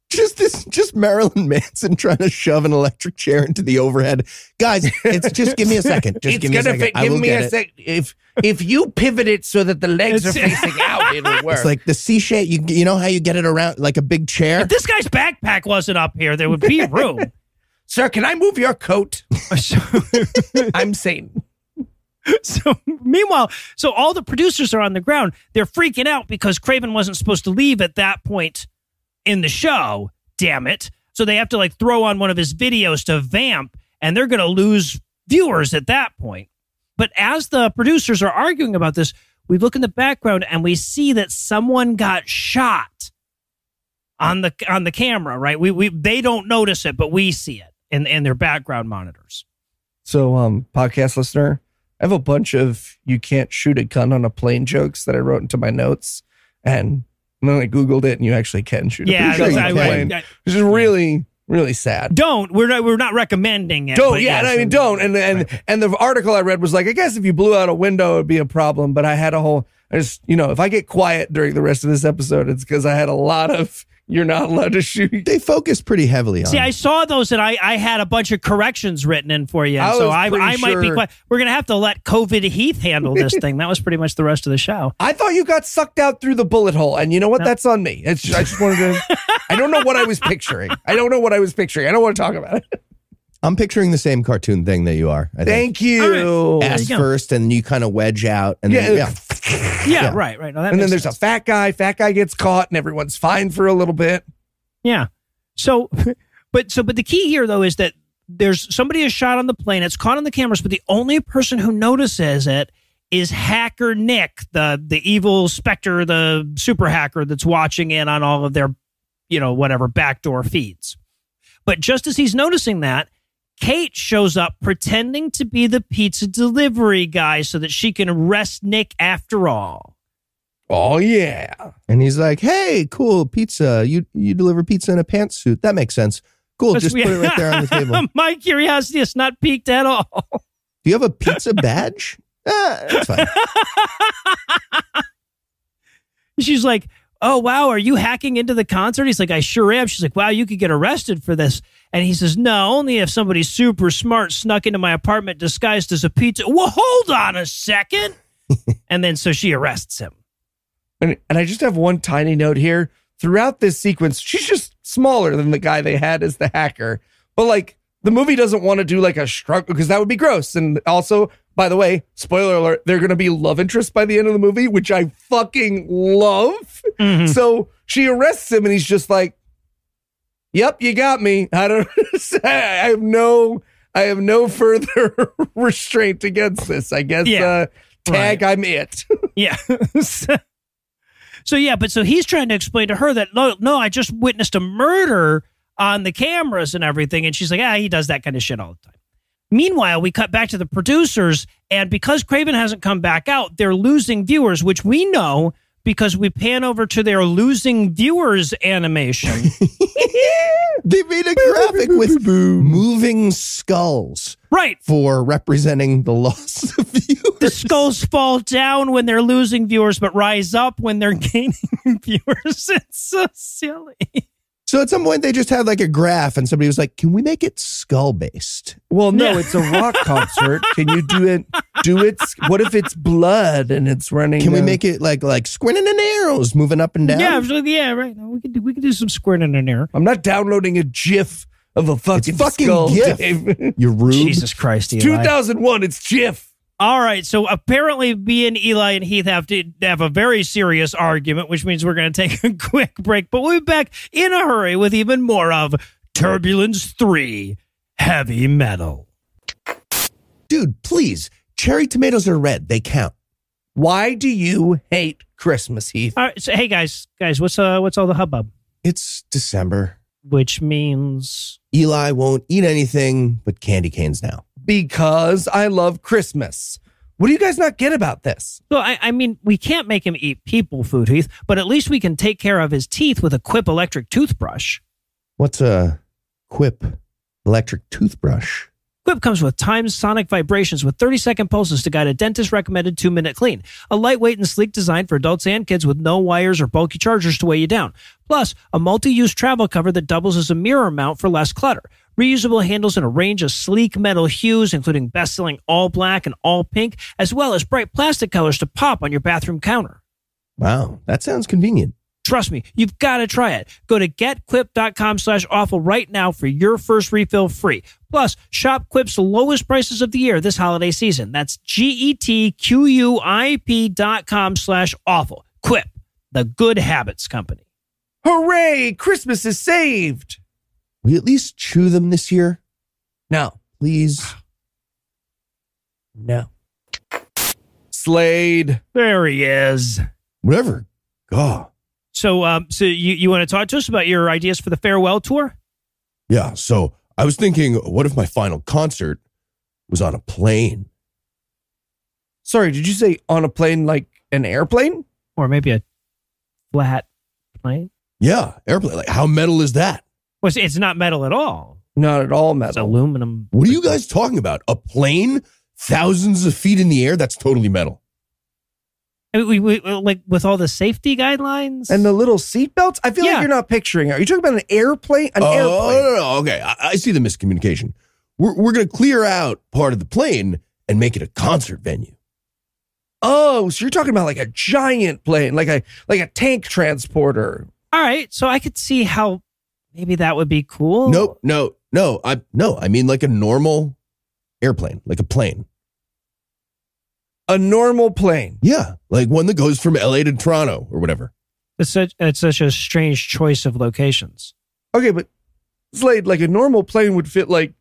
Just this, just Marilyn Manson trying to shove an electric chair into the overhead. Guys, it's just give me a second. Just it's give me a second. fit. I Give will me get a it. sec. If if you pivot it so that the legs are facing out, it'll work. It's like the C shape. You you know how you get it around like a big chair. If this guy's backpack wasn't up here, there would be room. Sir, can I move your coat? I'm Satan. so meanwhile, so all the producers are on the ground. They're freaking out because Craven wasn't supposed to leave at that point in the show. Damn it. So they have to like throw on one of his videos to vamp, and they're going to lose viewers at that point. But as the producers are arguing about this, we look in the background and we see that someone got shot on the on the camera. Right? We we they don't notice it, but we see it in in their background monitors. So, um, podcast listener, I have a bunch of "you can't shoot a gun on a plane" jokes that I wrote into my notes, and then I googled it, and you actually can shoot Yeah, a gun on a can. I- plane, I- which is really really sad. don't we're not we're not recommending it. Don't yeah, yes, I mean don't and and and the article I read was like I guess if you blew out a window it'd be a problem, but I had a whole I just you know if I get quiet during the rest of this episode it's because I had a lot of you're not allowed to shoot. They focus pretty heavily on. See, it. I saw those and I, I had a bunch of corrections written in for you. I so was I, pretty I might be sure- quiet. We're going to have to let COVID Heath handle this thing. That was pretty much the rest of the show. I thought you got sucked out through the bullet hole, and you know what? No. That's on me. It's I just wanted to. I don't know what I was picturing. I don't know what I was picturing. I don't want to talk about it. I'm picturing the same cartoon thing that you are. I think. Thank you. There Ass you go. first, and you kind of wedge out, and then Yeah. yeah. Yeah, Yeah. right, right. No, that and then makes there's sense. a fat guy. Fat guy gets caught, and everyone's fine for a little bit. Yeah. So, but so, but the key here though is that there's somebody is shot on the plane. It's caught on the cameras, but the only person who notices it is hacker Nick, the the evil specter, the super hacker that's watching in on all of their, you know, whatever backdoor feeds. But just as he's noticing that, Kate shows up pretending to be the pizza delivery guy so that she can arrest Nick after all. Oh yeah. And he's like, "Hey, cool pizza. You you deliver pizza in a pantsuit. That makes sense. Cool. That's- Just put it right there on the table. My curiosity is not piqued at all. Do you have a pizza badge? Ah, that's fine. She's like, "Oh wow, are you hacking into the concert?" He's like, "I sure am." She's like, "Wow, you could get arrested for this." And he says, "No, only if somebody super smart snuck into my apartment disguised as a pizza." Well, hold on a second. and then so she arrests him. And, and I just have one tiny note here. Throughout this sequence, she's just smaller than the guy they had as the hacker. But like the movie doesn't want to do like a struggle because that would be gross. And also, by the way, spoiler alert, they're going to be love interests by the end of the movie, which I fucking love. Mhm. So she arrests him and he's just like, Yep, you got me. I don't I have no I have no further restraint against this. I guess Yeah. uh tag I'm it. Yeah. so yeah, but so he's trying to explain to her that no, no, I just witnessed a murder on the cameras and everything, and she's like, ah, he does that kind of shit all the time. Meanwhile, we cut back to the producers, and because Craven hasn't come back out, they're losing viewers, which we know because we pan over to their losing viewers animation. They made a graphic with moving skulls right. for representing the loss of viewers. The skulls fall down when they're losing viewers, but rise up when they're gaining viewers. It's so silly. So at some point they just had like a graph, and somebody was like, "Can we make it skull based?" Well, no, Yeah. it's a rock concert. Can you do it? Do it? What if it's blood and it's running? Can we uh, make it like like squinting and arrows moving up and down? Yeah, absolutely. Yeah, right. No, we can do we can do some squinting and there. I'm not downloading a GIF of a fucking fucking skull, GIF. Dave. You rude. Jesus Christ, Eli. 2001. It's GIF. All right, so apparently, me and Eli and Heath have to have a very serious argument, which means we're going to take a quick break. But we'll be back in a hurry with even more of Turbulence Three: Heavy Metal. Dude, please. Cherry tomatoes are red. They count. Why do you hate Christmas, Heath? All right, so hey guys, guys, what's uh, what's all the hubbub? It's December. Which means Eli won't eat anything but candy canes now. Because I love Christmas. What do you guys not get about this? So I, I mean, we can't make him eat people food, Heath, but at least we can take care of his teeth with a Quip electric toothbrush. What's a Quip electric toothbrush? Quip comes with timed sonic vibrations with 30 second pulses to guide a dentist recommended two minute clean. A lightweight and sleek design for adults and kids with no wires or bulky chargers to weigh you down. Plus, a multi use travel cover that doubles as a mirror mount for less clutter. Reusable handles in a range of sleek metal hues, including best selling all black and all pink, as well as bright plastic colors to pop on your bathroom counter. Wow, that sounds convenient. Trust me, you've got to try it. Go to getquip.com slash awful right now for your first refill free. Plus, shop Quip's lowest prices of the year this holiday season. That's G-E-T-Q-U-I-P dot com slash awful. Quip, the good habits company. Hooray! Christmas is saved. Will you at least chew them this year? No, Please. no. Slade. There he is. Whatever. God. So, um, so you, you want to talk to us about your ideas for the farewell tour? Yeah, so I was thinking, what if my final concert was on a plane? Sorry, did you say on a plane like an airplane? Or maybe a flat plane? Yeah, airplane. Like, how metal is that? Well, it's- it's not metal at all. Not at all It's metal. aluminum. What are you guys talking about? A plane thousands of feet in the air? That's totally metal. I mean, we, we, like with all the safety guidelines? And the little seat belts? I feel Yeah. like you're not picturing it. Are you talking about an airplane? An oh, airplane. no, no, no. Okay, I, I see the miscommunication. We're, we're going to clear out part of the plane and make it a concert venue. Oh, so you're talking about like a giant plane, like a like a tank transporter. All right, so I could see how maybe that would be cool. Nope, no, no. I no, I mean like a normal airplane, like a plane. A normal plane. Yeah, like one that goes from LA to Toronto or whatever. It's such it's such a strange choice of locations. Okay, but Slade, like a normal plane would fit like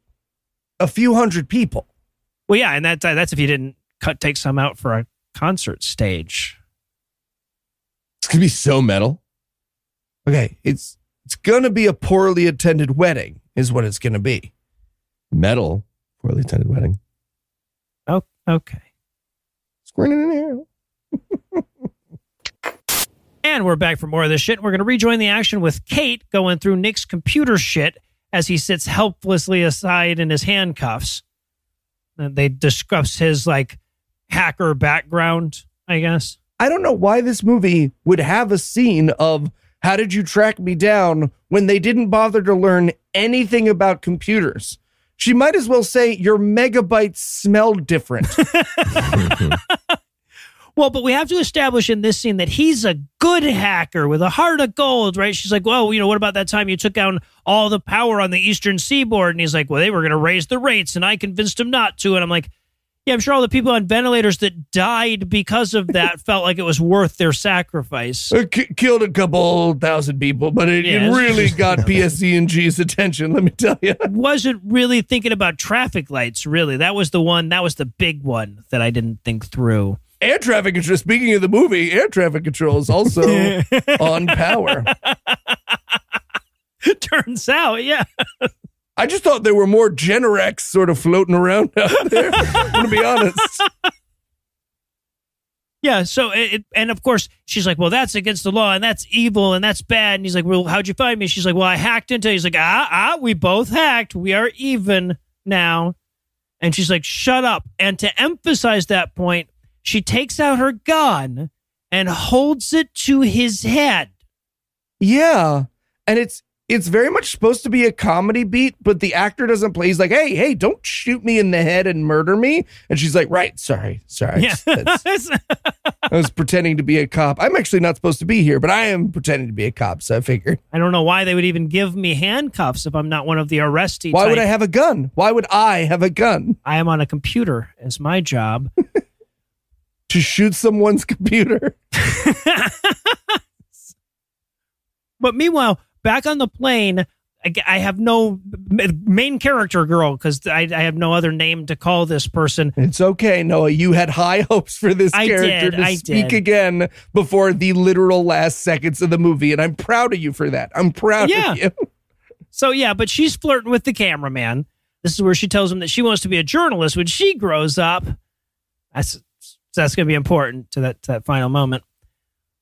a few hundred people. Well, yeah, and that's that's if you didn't cut take some out for a concert stage. It's gonna be so metal. Okay, it's it's gonna be a poorly attended wedding, is what it's gonna be. Metal, poorly attended wedding. Oh, okay. Squirting in the. And we're back for more of this shit. We're going to rejoin the action with Kate going through Nick's computer shit as he sits helplessly aside in his handcuffs. And they discuss his like hacker background, I guess. I don't know why this movie would have a scene of how did you track me down when they didn't bother to learn anything about computers. She might as well say your megabytes smell different. Well, but we have to establish in this scene that he's a good hacker with a heart of gold, right? She's like, well, you know, what about that time you took down all the power on the eastern seaboard? And he's like, well, they were going to raise the rates, and I convinced him not to. And I'm like, yeah, I'm sure all the people on ventilators that died because of that felt like it was worth their sacrifice. It ki- killed a couple thousand people, but it, Yeah, it really got PSE&G's attention, let me tell you. Wasn't really thinking about traffic lights, really. That was the one, that was the big one that I didn't think through. Air traffic control, speaking of the movie, air traffic control is also on power. Turns out, yeah. I just thought there were more Generacs sort of floating around out there, I'm to be honest. Yeah. So, it, it- and of course, she's like, well, that's against the law and that's evil and that's bad. And he's like, well, how'd you find me? She's like, well, I hacked into. He's like, ah, ah, we both hacked. We are even now. And she's like, shut up. And to emphasize that point, she takes out her gun and holds it to his head. Yeah. And it's it's very much supposed to be a comedy beat, but the actor doesn't play. He's like, hey, hey, don't shoot me in the head and murder me. And she's like, right, sorry, sorry. Yeah. I was pretending to be a cop. I'm actually not supposed to be here, but I am pretending to be a cop, so I figured. I don't know why they would even give me handcuffs if I'm not one of the arrestee. Why would. I have a gun? Why would I have a gun? I am on a computer. It's my job. To shoot someone's computer. But meanwhile, back on the plane, I have no main character girl because I, I have no other name to call this person. It's okay, Noah. You had high hopes for this I character did, to I speak did. again before the literal last seconds of the movie, and I'm proud of you for that. I'm proud Yeah. of you. So yeah, but she's flirting with the cameraman. This is where she tells him that she wants to be a journalist when she grows up. That's that's going to be important to that to that final moment.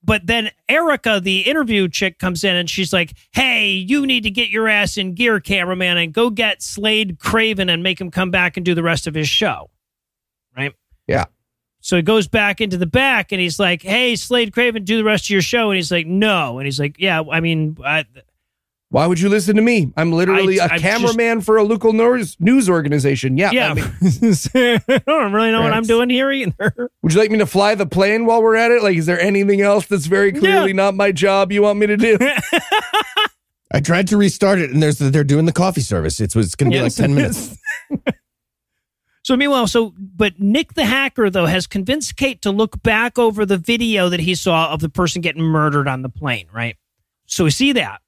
But then Erica, the interview chick, comes in and she's like, "Hey, you need to get your ass in gear, cameraman, and go get Slade Craven and make him come back and do the rest of his show." Right? Yeah. So he goes back into the back and he's like, "Hey, Slade Craven, do the rest of your show." And he's like, "No." And he's like, "Yeah, I mean, I, Why would you listen to me? I'm literally I- a I'm cameraman for a local news news organization. Yeah. Yeah, I mean, I don't really know what I'm doing here either. would you like me to fly the plane while we're at it? Like, is there anything else that's very clearly not my job you want me to do? I tried to restart it, and there's they're doing the coffee service. It's it's going to be like ten minutes. So meanwhile, so but Nick the hacker though has convinced Kate to look back over the video that he saw of the person getting murdered on the plane, right? So we see that.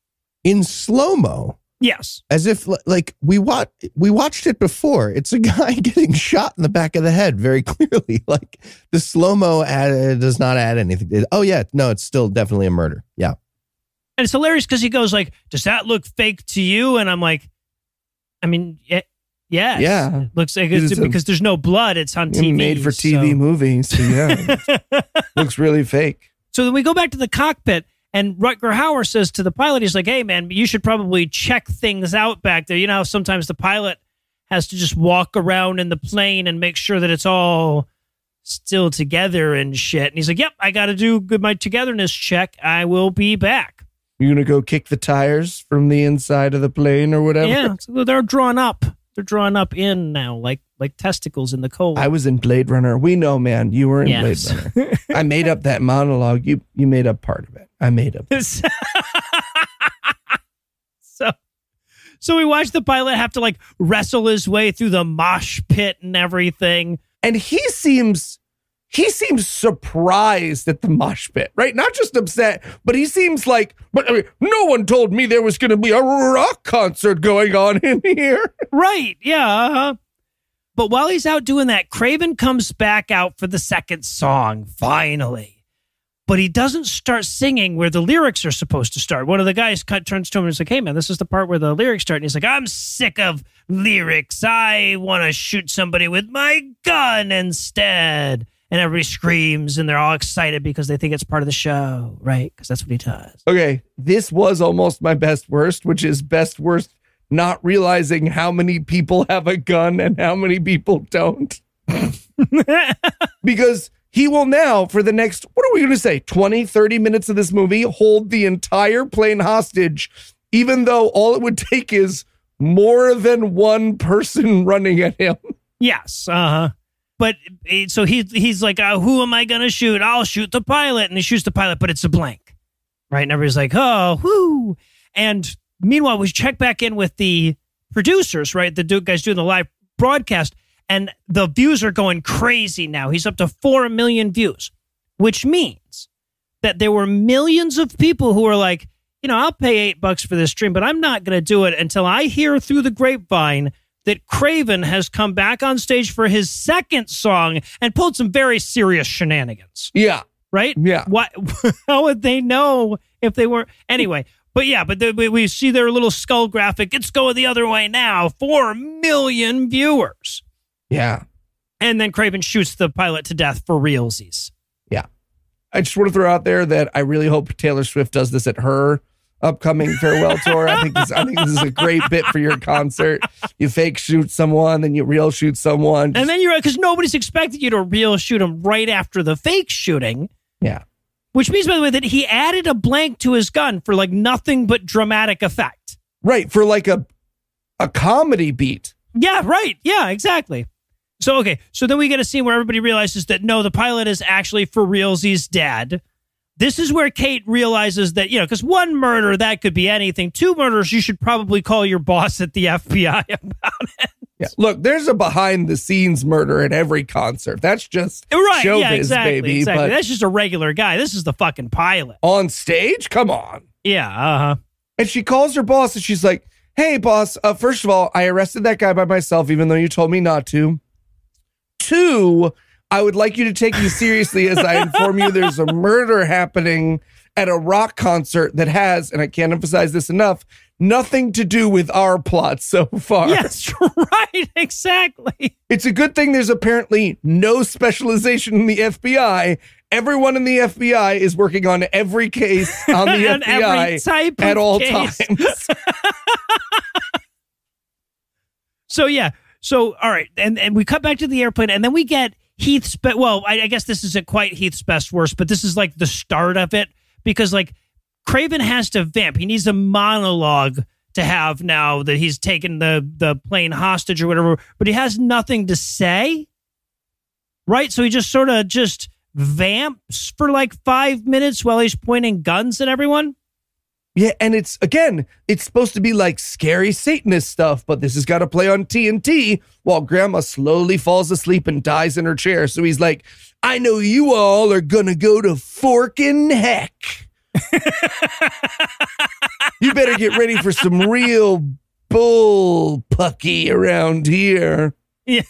In slow mo, Yes. as if like we watch we watched it before. It's a guy getting shot in the back of the head very clearly. Like the slow mo add, does not add anything. It- oh yeah, no, it's still definitely a murder. Yeah, And it's hilarious because he goes like, "Does that look fake to you?" And I'm like, "I mean, yeah, yes. Yeah. It looks like it's It's a- because there's no blood. It's on TV, Made for so- TV movies. So yeah, looks really fake. So then we go back to the cockpit, and Rutger Hauer says to the pilot, he's like, hey, man, you should probably check things out back there. You know how sometimes the pilot has to just walk around in the plane and make sure that it's all still together and shit. And he's like, yep, I got to do good my togetherness check. I will be back. You're gonna go kick the tires from the inside of the plane or whatever? Yeah, so they're drawn up. They're drawn up in now, like like testicles in the cold. I was in Blade Runner. We know, man. You were in Yes. Blade Runner. I made up that monologue. You you made up part of it. I made up. so so we watched the pilot have to like wrestle his way through the mosh pit and everything. And he seems he seems surprised at the mosh pit, right? Not just upset, but he seems like, but I mean, no one told me there was going to be a rock concert going on in here. Right, yeah. uh-huh. But while he's out doing that, Craven comes back out for the second song, finally. But he doesn't start singing where the lyrics are supposed to start. One of the guys cut, turns to him and is like, hey, man, this is the part where the lyrics start. And he's like, I'm sick of lyrics. I want to shoot somebody with my gun instead. And everybody screams and they're all excited because they think it's part of the show, right? Because that's what he does. Okay, this was almost my best worst, which is best worst not realizing how many people have a gun and how many people don't. because he will now, for the next, what are we going to say, 20, 30 minutes of this movie, hold the entire plane hostage, even though all it would take is more than one person running at him. Yes. Uh huh. But eh, so he he's like, uh, who am I gonna shoot? I'll shoot the pilot, and he shoots the pilot, but it's a blank, right? And everybody's like, oh, whoo. And meanwhile, we check back in with the producers, right? The guys doing the live broadcast, and the views are going crazy now. He's up to four million views, which means that there were millions of people who were like, you know, I'll pay eight bucks for this stream, but I'm not going to do it until I hear through the grapevine that Craven has come back on stage for his second song and pulled some very serious shenanigans, Yeah. right? Yeah. What? How would they know if they weren't? anyway? But yeah, but the, we, we see their little skull graphic. It's going the other way now. Four million viewers, Yeah. and then Craven shoots the pilot to death for realsies. Yeah. I just want to throw out there that I really hope Taylor Swift does this at her upcoming farewell tour. I think this, I think this is a great bit for your concert. You fake shoot someone, then you real shoot someone. And then you're because nobody's expecting you to real shoot him right after the fake shooting. yeah. Which means, by the way, that he added a blank to his gun for like nothing but dramatic effect. Right. For like a a comedy beat. Yeah, right. Yeah, exactly. So, okay. So then we get a scene where everybody realizes that no, the pilot is actually for realsies dead. This is where Kate realizes that, you know, because one murder, that could be anything. Two murders, you should probably call your boss at the FBI about it. Yeah. Look, there's a behind the scenes murder at every concert. That's just Right. showbiz, yeah, exactly. baby. exactly. But That's just a regular guy. This is the fucking pilot. on stage, come on. Yeah. Uh huh. And she calls her boss and she's like, Hey, boss, uh, first of all, I arrested that guy by myself, even though you told me not to. Two, I would like you to take me seriously as I inform you there's a murder happening at a rock concert that has, and I can't emphasize this enough, nothing to do with our plot so far. Yes, right. Exactly. It's a good thing there's apparently no specialization in the FBI. Everyone in the FBI is working on every case on the On FBI type at all case. times. So yeah. So all right, and and we cut back to the airplane, and then we get Heath's. Be- well, I, I guess this isn't quite Heath's best worst, but this is like the start of it because like Craven has to vamp. He needs a monologue to have now that he's taken the the plane hostage or whatever, but he has nothing to say. Right, so he just sort of just vamps for like five minutes while he's pointing guns at everyone. Yeah, and it's again, it's supposed to be like scary Satanist stuff, but this has got to play on TNT while grandma slowly falls asleep and dies in her chair. So he's like, I know you all are gonna go to forking heck. you better get ready for some real bull pucky around here. Yeah,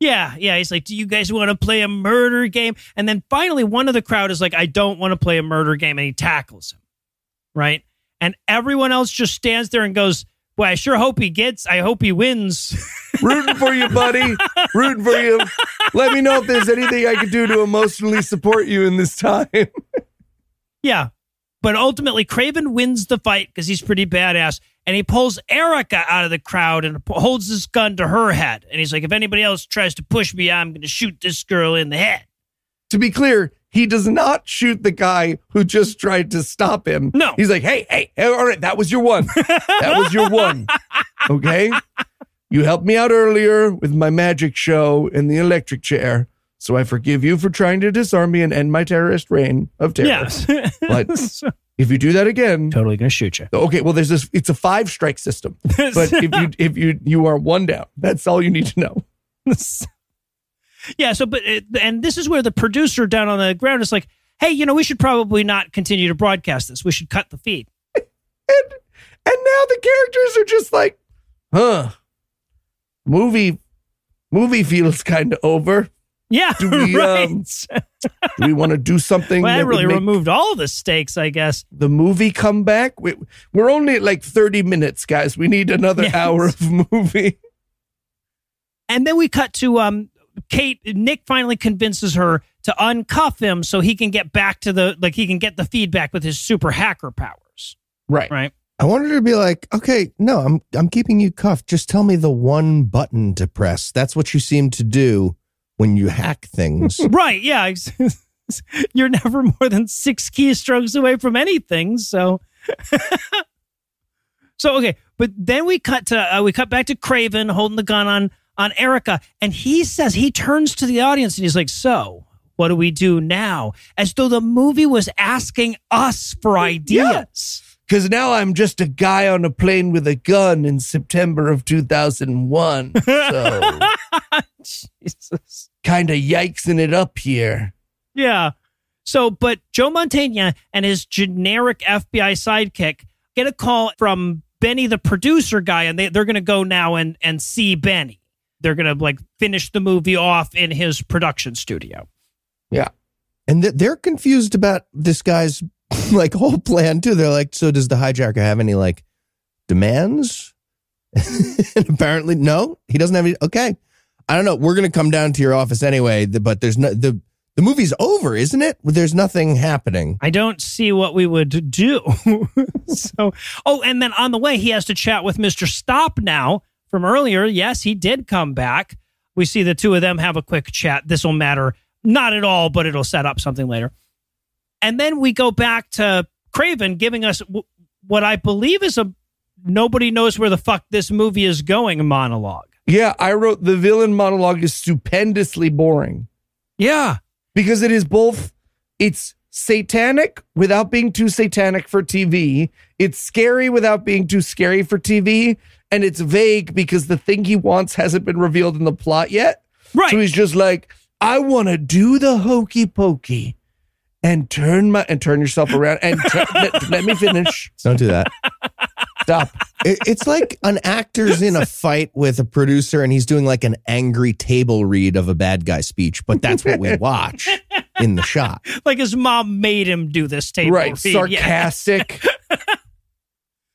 yeah. Yeah. He's like, Do you guys want to play a murder game? And then finally, one of the crowd is like, I don't want to play a murder game. And he tackles him. Right. And everyone else just stands there and goes, Boy, I sure hope he gets, I hope he wins. Rooting for you, buddy. Rooting for you. Let me know if there's anything I could do to emotionally support you in this time. yeah. But ultimately, Craven wins the fight because he's pretty badass. And he pulls Erica out of the crowd and holds his gun to her head. And he's like, If anybody else tries to push me, I'm going to shoot this girl in the head. to be clear, he does not shoot the guy who just tried to stop him. No. He's like, hey, hey, hey, all right, that was your one. That was your one. Okay. You helped me out earlier with my magic show in the electric chair. So I forgive you for trying to disarm me and end my terrorist reign of terror. Yes. But if you do that again, totally going to shoot you. okay, well, there's this, it's a five strike system. But if you, if you, you are one down, that's all you need to know. yeah. So, but it, and this is where the producer down on the ground is like, "Hey, you know, we should probably not continue to broadcast this. We should cut the feed." And, and now the characters are just like, huh, movie, movie feels kind of over. Yeah, Do we, right. um, Do we want to do something well, that that really make removed all the stakes, I guess. the movie come back? We, we're only at like 30 minutes, guys. We need another Yes. hour of movie. And then we cut to um Kate Nick finally convinces her to uncuff him so he can get back to the like he can get the feedback with his super hacker powers. Right. Right. I wanted her to be like, okay, no, I'm I'm keeping you cuffed. Just tell me the one button to press. That's what you seem to do when you hack things. Right. Yeah. You're never more than six keystrokes away from anything. So, so okay. But then we cut to uh, we cut back to Craven holding the gun on on Erica, and he says he turns to the audience and he's like, "So, what do we do now?" As though the movie was asking us for ideas. Because now I'm just a guy on a plane with a gun in September of 2001. So Jesus. kind of yikesing it up here. Yeah. So, but Joe Mantegna and his generic FBI sidekick get a call from Benny, the producer guy, and they, they're going to go now and, and see Benny. They're going to like finish the movie off in his production studio. Yeah. and th- they're confused about this guy's like whole plan too. They're like, so does the hijacker have any like demands? and apparently, no, he doesn't have any. Okay, I don't know. We're gonna come down to your office anyway, but there's no the the movie's over, isn't it? There's nothing happening. I don't see what we would do. so, oh, and then on the way, he has to chat with Mr. Stop now from earlier. Yes, he did come back. We see the two of them have a quick chat. This will matter not at all, but it'll set up something later. And then we go back to Craven giving us w- what I believe is a nobody knows where the fuck this movie is going monologue. Yeah, I wrote the villain monologue is stupendously boring Yeah. because it is both, it's satanic without being too satanic for TV, it's scary without being too scary for TV, and it's vague because the thing he wants hasn't been revealed in the plot yet. Right. So he's just like, I want to do the hokey pokey and turn my and turn yourself around and tu- let, let me finish. Don't do that. Stop. It, it's like an actor's in a fight with a producer and he's doing like an angry table read of a bad guy speech, but that's what we watch in the shot. like his mom made him do this table Right. read. Yeah. Sarcastic.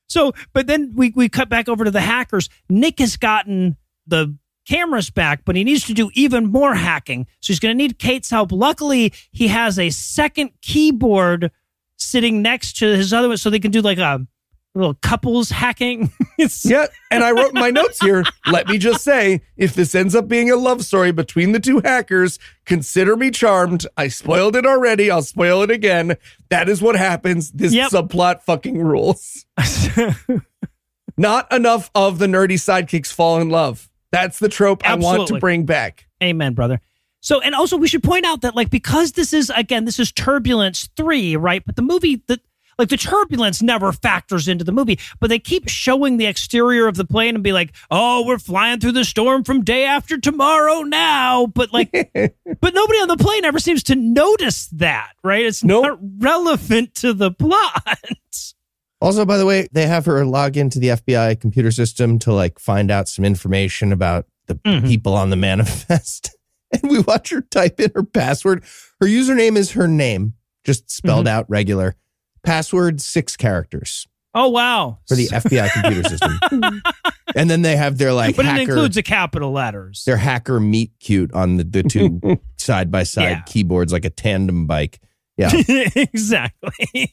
So, but then we, we cut back over to the hackers. Nick has gotten the cameras back, but he needs to do even more hacking. So he's going to need Kate's help. Luckily, he has a second keyboard sitting next to his other one, so they can do like a little couples hacking. Yeah, and I wrote my notes here. Let me just say, if this ends up being a love story between the two hackers, consider me charmed. I spoiled it already. I'll spoil it again. That is what happens. This Yep. subplot fucking rules. Not enough of the nerdy sidekicks fall in love. That's the trope I want to bring back. Amen, brother. So, and also we should point out that like because this is again this is Turbulence three, right? But the movie the like the turbulence never factors into the movie, but they keep showing the exterior of the plane and be like, "Oh, we're flying through the storm from day after tomorrow now." But like, but nobody on the plane ever seems to notice that, right? It's Nope. not relevant to the plot. Also, by the way, they have her log into the FBI computer system to like find out some information about the Mhm. people on the manifest. And we watch her type in her password. Her username is her name, just spelled Mm-hmm. out regular. Password six characters oh wow! for the FBI computer system. Mm-hmm. and then they have their like but it includes the capital letters. their hacker meet cute on the, the two side by side keyboards like a tandem bike. Yeah. exactly.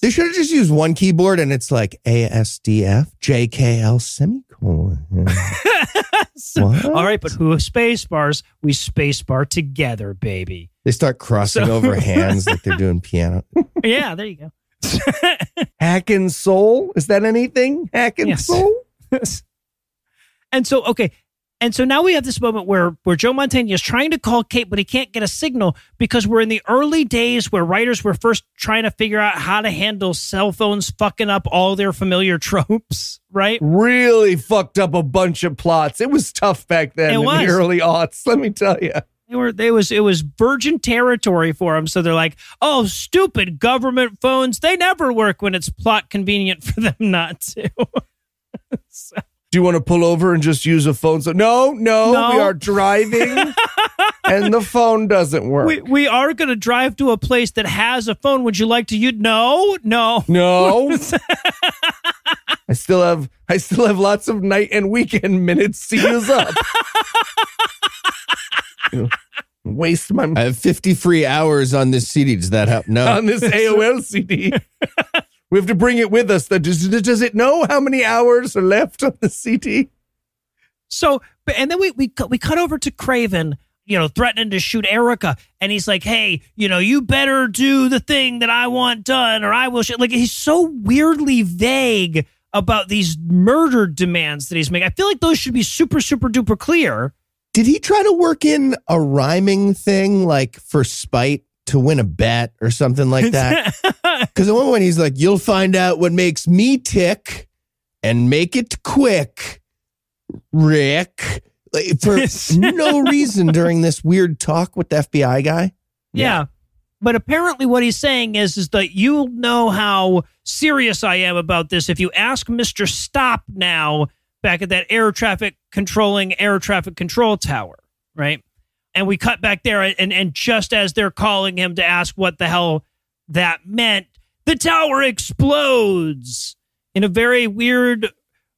They should have just used one keyboard and it's like ASDF JKL semicolon. So- all right, but who space bars? We space bar together, baby. They start crossing So- over hands like they're doing piano. Yeah, there you go. Hacking soul? Is that anything? Hacking Yes. soul? and so, okay. And so now we have this moment where where Joe Mantegna is trying to call Kate, but he can't get a signal because we're in the early days where writers were first trying to figure out how to handle cell phones fucking up all their familiar tropes, right? Really fucked up a bunch of plots. It was tough back then It in was. the early aughts, let me tell you. They were they was it was virgin territory for them. So they're like, oh, stupid government phones. They never work when it's plot convenient for them not to. So- Do you want to pull over and just use a phone? So no, no, No. we are driving and the phone doesn't work. we we are going to drive to a place that has a phone. Would you like to? You no, no. no. I still have I still have lots of night and weekend minutes to use up. You know, waste my I have 50 free hours on this CD. Does that help? No. on this AOL CD. we have to bring it with us. Does, does it know how many hours are left on the CD? So, and then we we cut- we cut over to Craven, you know, threatening to shoot Erica, and he's like, "Hey, you know, you better do the thing that I want done, or I will." Sh-. Like he's so weirdly vague about these murder demands that he's making. I feel like those should be super super duper clear. Did he try to work in a rhyming thing like for spite to win a bet or something like that? Because at one point he's like, You'll find out what makes me tick and make it quick, Rick. Like, for no reason during this weird talk with the FBI guy. Yeah. But apparently what he's saying is is that you'll know how serious I am about this if you ask Mr. Stop now back at that air traffic controlling air traffic control tower, right? And we cut back there and and just as they're calling him to ask what the hell that meant, the tower explodes in a very weird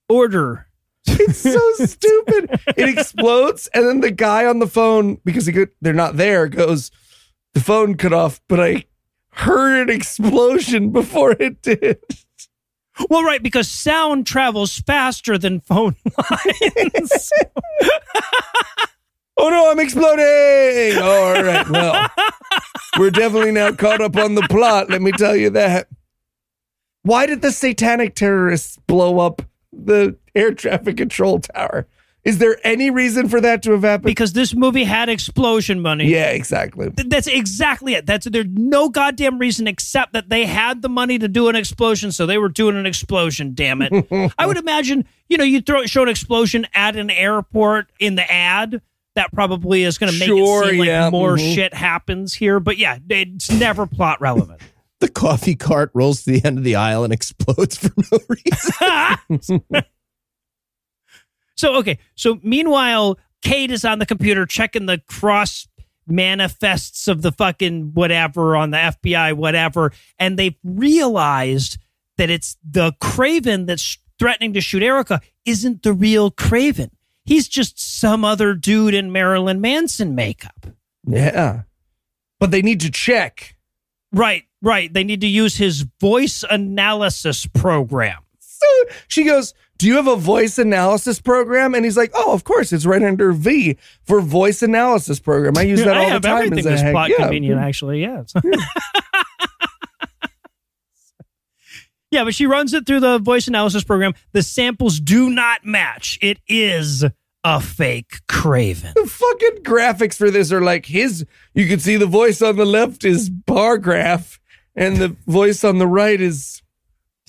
order. It's so stupid. It explodes, and then the guy on the phone, because he could, they're not there, goes, "The phone cut off, but I heard an explosion before it did." Well, right, because sound travels faster than phone lines. Oh no, I'm exploding! All right, well, we're definitely now caught up on the plot. Let me tell you that. Why did the satanic terrorists blow up the air traffic control tower? Is there any reason for that to have happened? because this movie had explosion money. yeah, exactly. Th- That's exactly it. That's there's no goddamn reason except that they had the money to do an explosion, so they were doing an explosion. Damn it! I would imagine you know you throw show an explosion at an airport in the ad. That probably is going to make Sure, it seem like yeah, more mhm. shit happens here. But yeah, it's never plot relevant. The coffee cart rolls to the end of the aisle and explodes for no reason. So okay, so meanwhile, Kate is on the computer checking the cross manifests of the fucking whatever on the FBI whatever, and they've realized that it's the Craven that's threatening to shoot Erica isn't the real Craven. He's just some other dude in Marilyn Manson makeup. Yeah. But they need to check. Right, right. They need to use his voice analysis program. So she goes, Do you have a voice analysis program? And he's like, Oh, of course. It's right under V for voice analysis program. I use that I all the time. everything a that's plot Yeah. convenient, actually. Yeah. yeah, but she runs it through the voice analysis program. The samples do not match. It is a fake Craven. The fucking graphics for this are like his. You can see the voice on the left is bar graph, and the voice on the right is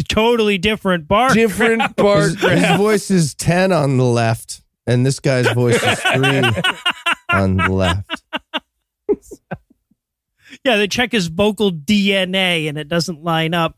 Totally different bar. different bar His, his voice is 10 on the left, and this guy's voice is 3 on the left. yeah, they check his vocal DNA and it doesn't line up.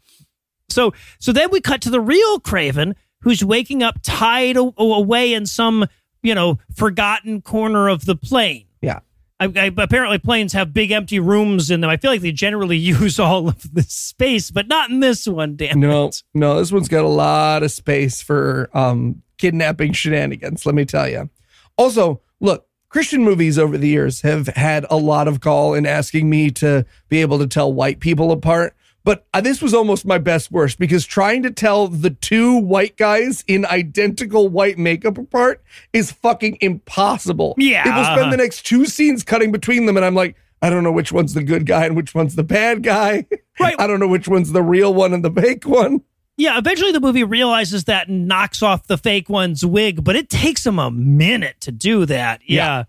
So so then we cut to the real Craven who's waking up tied away in some, you know, forgotten corner of the plane. Yeah. I, I, apparently planes have big empty rooms in them. I feel like they generally use all of the space, but not in this one, damn No, it. no, this one's got a lot of space for um kidnapping shenanigans, let me tell you. Also, look, Christian movies over the years have had a lot of call in asking me to be able to tell white people apart. But uh, this was almost my best worst because trying to tell the two white guys in identical white makeup apart is fucking impossible. Yeah. It will spend the next two scenes cutting between them, and I'm like, I don't know which one's the good guy and which one's the bad guy. Right. I don't know which one's the real one and the fake one. Yeah, eventually the movie realizes that and knocks off the fake one's wig, but it takes them a minute to do that. Yeah.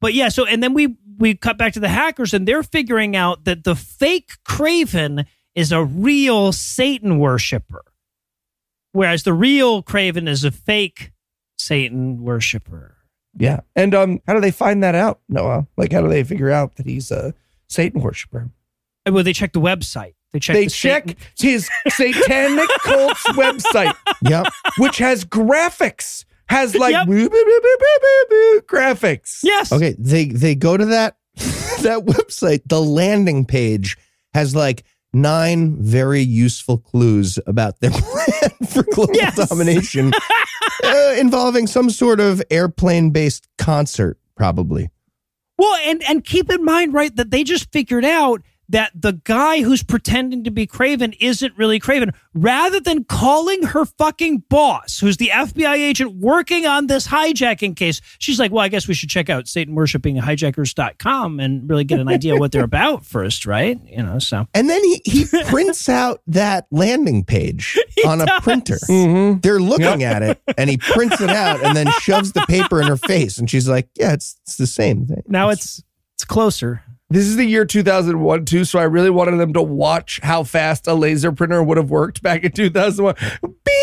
But yeah, so and then we we cut back to the hackers and they're figuring out that the fake Craven is a real Satan worshiper. Whereas the real Craven is a fake Satan worshiper. Yeah. And um, how do they find that out, Noah? Like, how do they figure out that he's a Satan worshiper? Well, they check the website. They check They the check Satan- his satanic cult's website, Yep. which has graphics, has like Yep. boo, boo, boo, boo, boo, boo, boo, graphics. Yes. Okay, they they go to that that website. The landing page has like nine very useful clues about their plan for global Yes. domination, uh, involving some sort of airplane based concert, probably. Well, and and keep in mind, right, that they just figured out that the guy who's pretending to be Craven isn't really Craven. Rather than calling her fucking boss, who's the FBI agent working on this hijacking case, she's like, well, I guess we should check out SatanWorshipingHijackers.com and really get an idea what they're about first, right? You know, so. And then he, he prints out that landing page on a printer. Mm-hmm. They're looking at it and he prints it out and then shoves the paper in her face. And she's like, Yeah, it's, it's the same thing. Now it's it's closer this is the year 2001 too, so I really wanted them to watch how fast a laser printer would have worked back in 2001. Beep.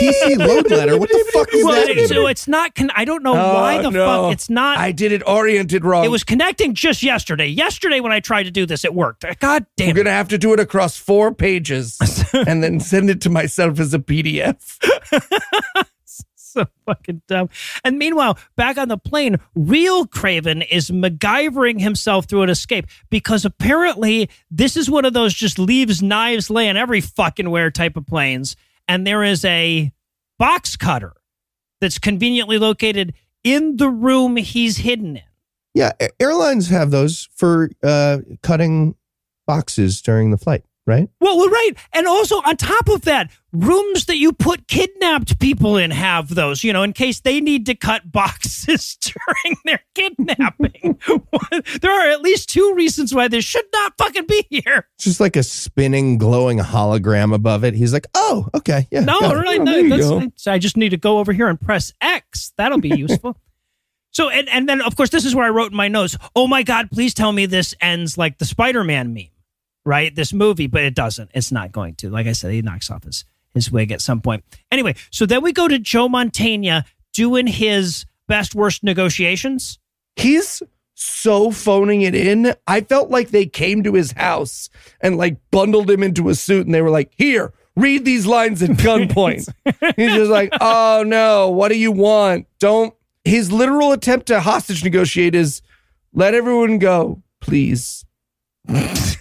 PC load letter. What the fuck is well, that? So it's not. Con- I don't know oh, why the no. fuck it's not. I did it oriented wrong. It was connecting just yesterday. Yesterday when I tried to do this, it worked. God damn. I'm gonna have to do it across four pages and then send it to myself as a PDF. so fucking dumb. And meanwhile, back on the plane, real Craven is MacGyvering himself through an escape because apparently this is one of those just leaves knives laying every fucking where type of planes. And there is a box cutter that's conveniently located in the room he's hidden in. Yeah, airlines have those for uh, cutting boxes during the flight, right? Well, well, right. And also on top of that, rooms that you put kidnapped people in have those, you know, in case they need to cut boxes during their kidnapping. there are at least two reasons why this should not fucking be here. It's just like a spinning, glowing hologram above it. He's like, "Oh, okay, yeah." No, got it." right. Oh, no, that's- so I just need to go over here and press X. That'll be useful. so, and, and then, of course, this is where I wrote in my notes, oh my God, please tell me this ends like the Spider Man meme, right? This movie, but it doesn't. It's not going to. Like I said, he knocks off his, his wig at some point. Anyway, so then we go to Joe Mantegna doing his best worst negotiations. He's so phoning it in. I felt like they came to his house and like bundled him into a suit and they were like, here, read these lines at gunpoint. He's just like, oh no, what do you want? Don't. His literal attempt to hostage negotiate is let everyone go, please.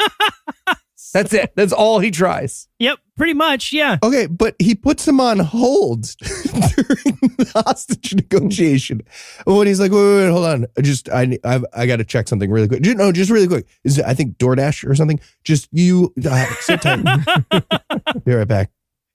That's it. That's all he tries. Yep, pretty much. Yeah. Okay, but he puts him on hold during the hostage negotiation. When he's like, wait, wait, wait hold on. I Just, I, I, I got to check something really quick. Just, no, just really quick. Is it, I think DoorDash or something? Just you, uh, sit tight. Be right back.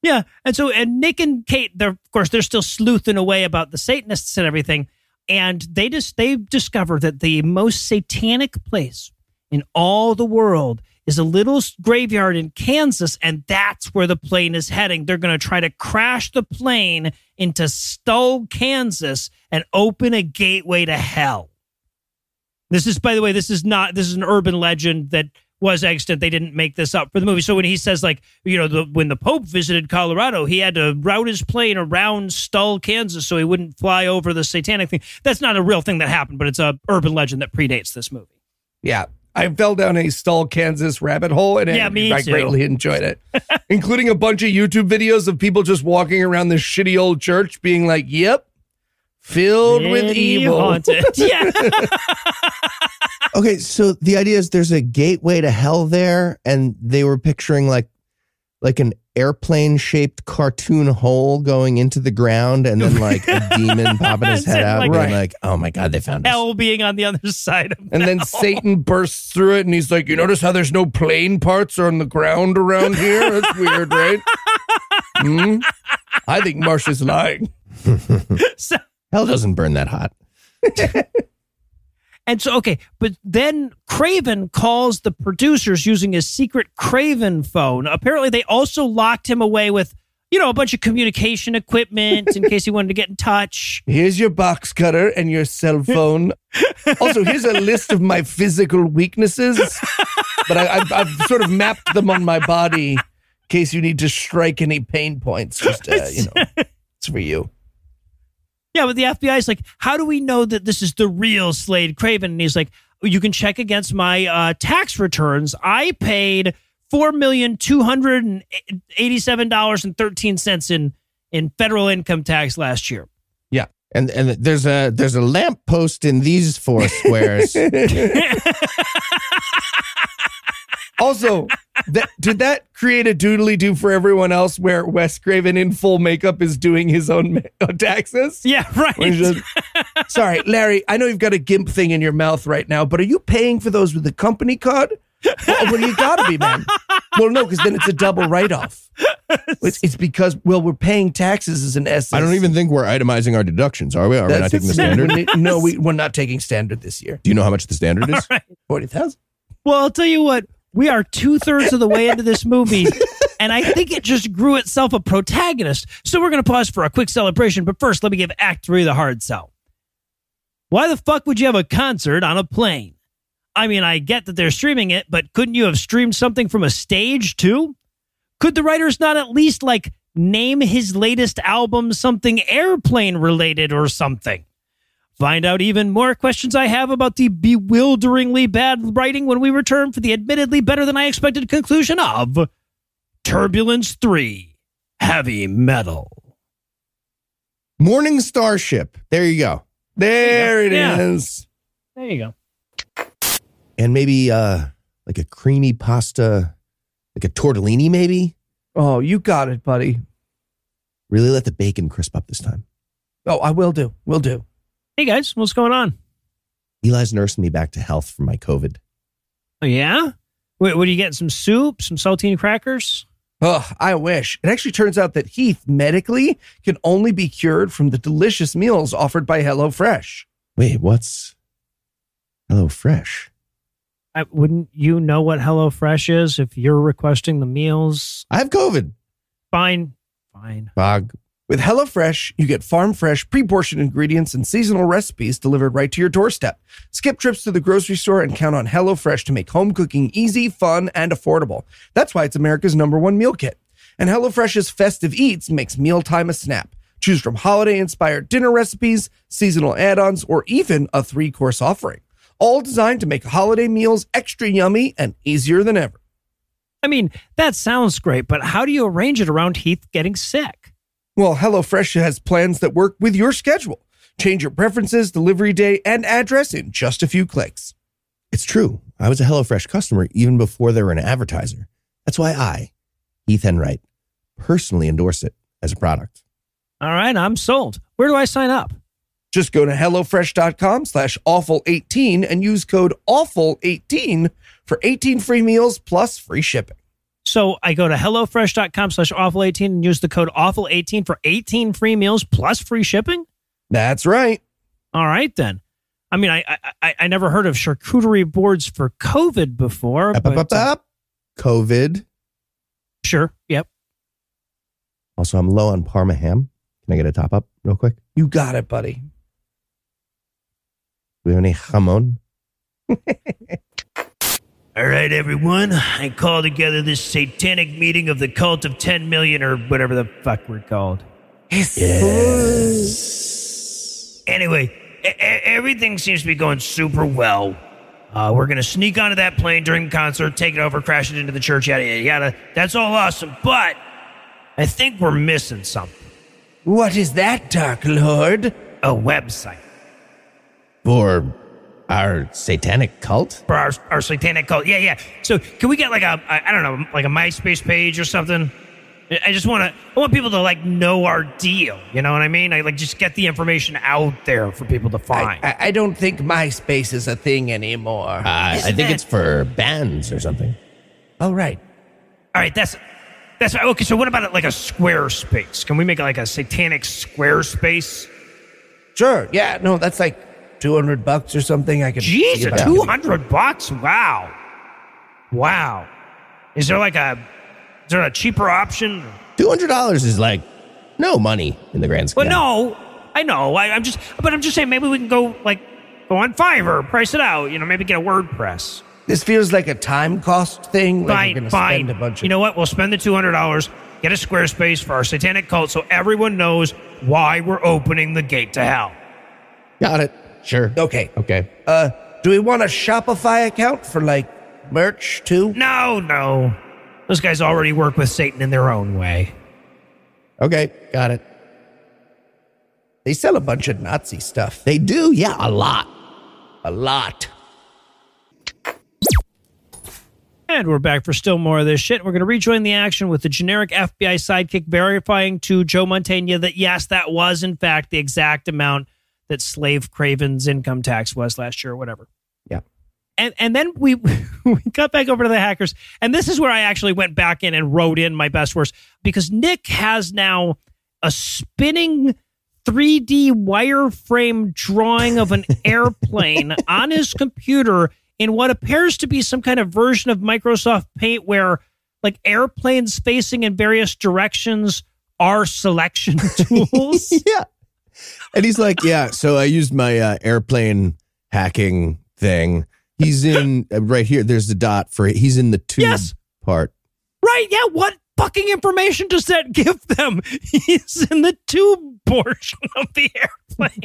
Yeah, and so and Nick and Kate, they're of course they're still sleuthing away about the Satanists and everything, and they just they discover that the most satanic place in all the world is a little graveyard in Kansas, and that's where the plane is heading. They're going to try to crash the plane into Stull, Kansas, and open a gateway to hell. This is, by the way, this is not this is an urban legend that was extant. They didn't make this up for the movie. So when he says like, you know, the, when the Pope visited Colorado, he had to route his plane around Stull, Kansas, so he wouldn't fly over the satanic thing. That's not a real thing that happened, but it's a urban legend that predates this movie. Yeah. I fell down a Stull, Kansas rabbit hole and Yeah, it- me I too. greatly enjoyed it, including a bunch of YouTube videos of people just walking around this shitty old church being like, yep, filled with evil. haunted. yeah. Okay, so the idea is there's a gateway to hell there, and they were picturing like like an airplane shaped cartoon hole going into the ground, and then like a demon popping his head out, Like- being Right. like, "Oh my god, they found us." Hell being on the other side of And then Satan bursts through it and he's like, You notice how there's no plane parts on the ground around here? That's weird, right? Hmm? I think marsh is lying. Hell doesn't burn that hot. And so, okay, but then Craven calls the producers using his secret Craven phone. Apparently, they also locked him away with, you know, a bunch of communication equipment in case he wanted to get in touch. Here's your box cutter and your cell phone. also, here's a list of my physical weaknesses, but I, I've, I've sort of mapped them on my body in case you need to strike any pain points. Just, uh, you know, it's for you. Yeah, but the FBI is like, how do we know that this is the real Slade Craven? And he's like, you can check against my uh, tax returns. I paid four million two hundred and eighty-seven dollars and thirteen cents in in federal income tax last year. Yeah, and and there's a there's a lamp post in these four squares. Also, that, did that create a doodly do for everyone else where Wes Craven in full makeup is doing his own ma- uh, taxes? Yeah, right. Just- Sorry, Larry, I know you've got a GIMP thing in your mouth right now, but are you paying for those with the company card? Well, well you gotta be, man. Well, no, because then it's a double write off. It's, it's because, well, we're paying taxes as an S. I don't even think we're itemizing our deductions, are we? Are we not taking the standard? no, we, we're not taking standard this year. Do you know how much the standard is? 40,000. Well, I'll tell you what, we are two thirds of the way into this movie, and I think it just grew itself a protagonist. So we're going to pause for a quick celebration, but first, let me give Act Three the hard sell. Why the fuck would you have a concert on a plane? I mean, I get that they're streaming it, but couldn't you have streamed something from a stage too? Could the writers not at least like name his latest album something airplane related or something? Find out even more questions I have about the bewilderingly bad writing when we return for the admittedly better than I expected conclusion of Turbulence 3 Heavy Metal. Morning Starship. There you go. There it is. Yeah. There you go. And maybe uh like a creamy pasta, like a tortellini, maybe. Oh, you got it, buddy. Really let the bacon crisp up this time. Oh, I will do. Will do. Hey guys, what's going on? Eli's nursing me back to health from my COVID. Oh, yeah? Wait, what are you getting? Some soup? Some saltine crackers? Oh, I wish. It actually turns out that Heath medically can only be cured from the delicious meals offered by HelloFresh. Wait, what's Hello Fresh? I, wouldn't you know what HelloFresh is if you're requesting the meals? I have COVID. Fine. Fine. Bog. With HelloFresh, you get farm fresh, pre portioned ingredients and seasonal recipes delivered right to your doorstep. Skip trips to the grocery store and count on HelloFresh to make home cooking easy, fun, and affordable. That's why it's America's number one meal kit. And HelloFresh's Festive Eats makes mealtime a snap. Choose from holiday inspired dinner recipes, seasonal add ons, or even a three course offering. All designed to make holiday meals extra yummy and easier than ever. I mean, that sounds great, but how do you arrange it around Heath getting sick? Well, HelloFresh has plans that work with your schedule. Change your preferences, delivery day, and address in just a few clicks. It's true. I was a HelloFresh customer even before they were an advertiser. That's why I, Heath Enwright, personally endorse it as a product. All right, I'm sold. Where do I sign up? Just go to HelloFresh.com slash awful18 and use code awful18 for 18 free meals plus free shipping. So I go to HelloFresh.com slash awful18 and use the code awful18 for 18 free meals plus free shipping? That's right. All right, then. I mean, I I, I, I never heard of charcuterie boards for COVID before. Up, but, up, up, up. COVID. Sure. Yep. Also, I'm low on Parma ham. Can I get a top up real quick? You got it, buddy. Do we have any jamon? All right, everyone. I call together this satanic meeting of the cult of 10 million or whatever the fuck we're called. Yes. Anyway, e- everything seems to be going super well. Uh, we're going to sneak onto that plane during the concert, take it over, crash it into the church, yada, yada, yada. That's all awesome. But I think we're missing something What is that, Dark Lord? a website For our satanic cult? for our, our satanic cult. Yeah, yeah. So can we get like a, I I don't know, like a MySpace page or something? I- I just want to, I want people to like know our deal. You know what I mean? I like just get the information out there for people to find. I, I don't think MySpace is a thing anymore. Uh, I Isn't think that- it's for bands or something. oh, right. All right, that's that's okay. So what about like a Squarespace? Can we make like a satanic Squarespace? Sure. Yeah, no, that's like 200 bucks or something. I could. see Jesus, about two it. hundred bucks! Wow, wow. Is there like a is there a cheaper option? $200 is like no money in the grand scheme. Well, no, I know. I, I'm just, but I'm just saying maybe we can go like go on Fiverr, price it out. You know, maybe get a WordPress. This feels like a time cost thing. Like we're Fine, gonna fine. spend a bunch of. you know what? We'll spend the two hundred dollars, get a Squarespace for our satanic cult, so everyone knows why we're opening the gate to hell. Got it. Sure. Okay. Okay. Uh, do we want a Shopify account for like merch too? No, no. Those guys already work with Satan in their own way. Okay. Got it. They sell a bunch of Nazi stuff. They do. Yeah, a lot. A lot. And we're back for still more of this shit. We're going to rejoin the action with the generic FBI sidekick verifying to Joe Mantegna that yes, that was in fact the exact amount that Slade Craven's income tax was last year or whatever. Yeah. And and then we we cut back over to the hackers. And this is where I actually went back in and wrote in my best worst because Nick has now a spinning 3D wireframe drawing of an airplane on his computer in what appears to be some kind of version of Microsoft Paint where like airplanes facing in various directions are selection tools. yeah. And he's like, yeah. So I used my uh, airplane hacking thing. He's in uh, right here. There's the dot for he's in the tube Yes. part. right? Yeah, what fucking information does that give them? He's in the tube portion of the airplane.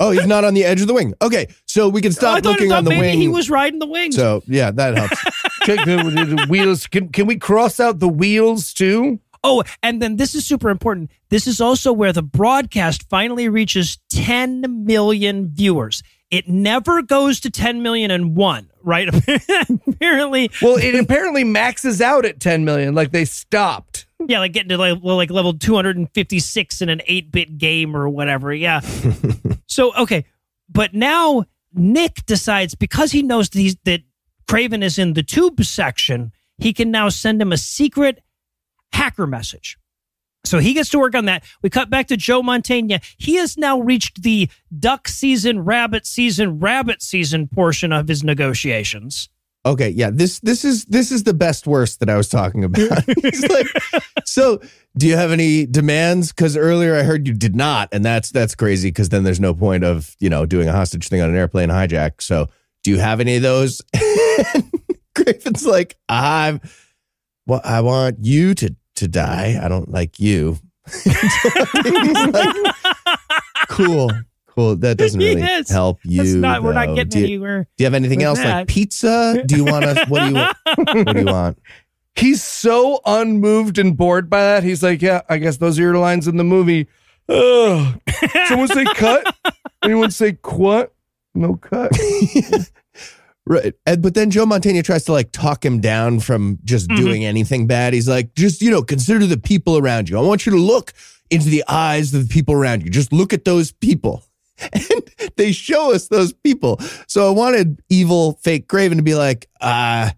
Oh, he's not on the edge of the wing. Okay, so we can I stop thought, looking on the maybe wing. he was riding the wings. so yeah, that helps. Check the, the wheels. Can, can we cross out the wheels too? Oh, and then this is super important. This is also where the broadcast finally reaches 10 million viewers. It never goes to 10 million and one, right? Apparently, Well, it apparently maxes out at 10 million. Like they stopped. yeah, like getting to like, like level 256 in an 8 bit game or whatever. Yeah. so, okay. But now Nick decides because he knows that, Craven is in the tube section, he can now send him a secret hacker message. So he gets to work on that. We cut back to Joe Mantegna. He has now reached the duck season, rabbit season, rabbit season portion of his negotiations. Okay, yeah, this this is this is the best worst that I was talking about. Like, so do you have any demands? Because earlier I heard you did not, and that's that's crazy. Because then there's no point of you know doing a hostage thing on an airplane hijack. So do you have any of those? Griffin's like, I'm. Well, I want you to to die. I don't like you. Like, cool, cool. That doesn't really Yes. help you. Not, we're not getting do you, anywhere. do you have anything else that. like pizza? Do you want to? What do you want? What do you want? He's so unmoved and bored by that. He's like, yeah, I guess those are your lines in the movie. Ugh. Someone say cut? Anyone say quat? No cut. Right. And, but then Joe Mantegna tries to like talk him down from just Mhm. doing anything bad. He's like, just, you know, consider the people around you. I want you to look into the eyes of the people around you. Just look at those people. And they show us those people. So I wanted evil fake Craven to be like, uh,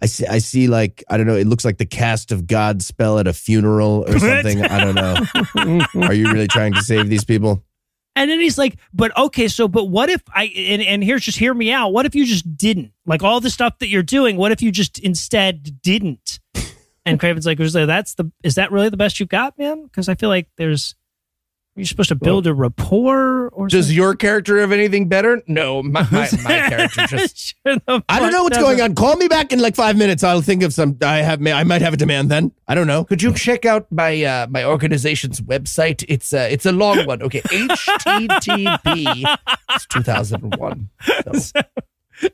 I see, I see, like, I don't know, it looks like the cast of Godspell at a funeral or something. I don't know. Are you really trying to save these people? And then he's like, but okay, so, but what if I, and, and here's just hear me out. What if you just didn't? Like all the stuff that you're doing, what if you just instead didn't? And Craven's like, that's the, is that really the best you've got, man? Because I feel like there's, you're supposed to build a rapport or Does something. your character have anything better? No, my, my, my character just. I don't know what's going on. Call me back in like five minutes. I'll think of some. I have. I might have a demand then. I don't know. Could you check out my uh, my organization's website? It's uh, it's a long one. Okay, HTTP. It's 2001. So,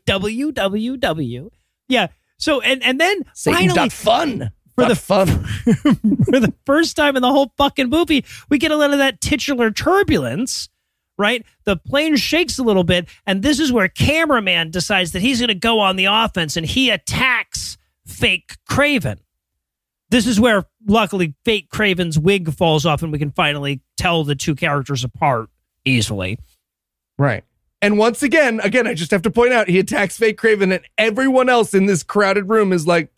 www. Yeah. So and and then Satan finally dot fun For the- fun. for the first time in the whole fucking movie, we get a little of that titular turbulence, right? The plane shakes a little bit, and this is where cameraman decides that he's going to go on the offense and he attacks fake Craven. This is where, luckily, fake Craven's wig falls off, and we can finally tell the two characters apart easily. Right. And once again, again, I just have to point out he attacks fake Craven, and everyone else in this crowded room is like,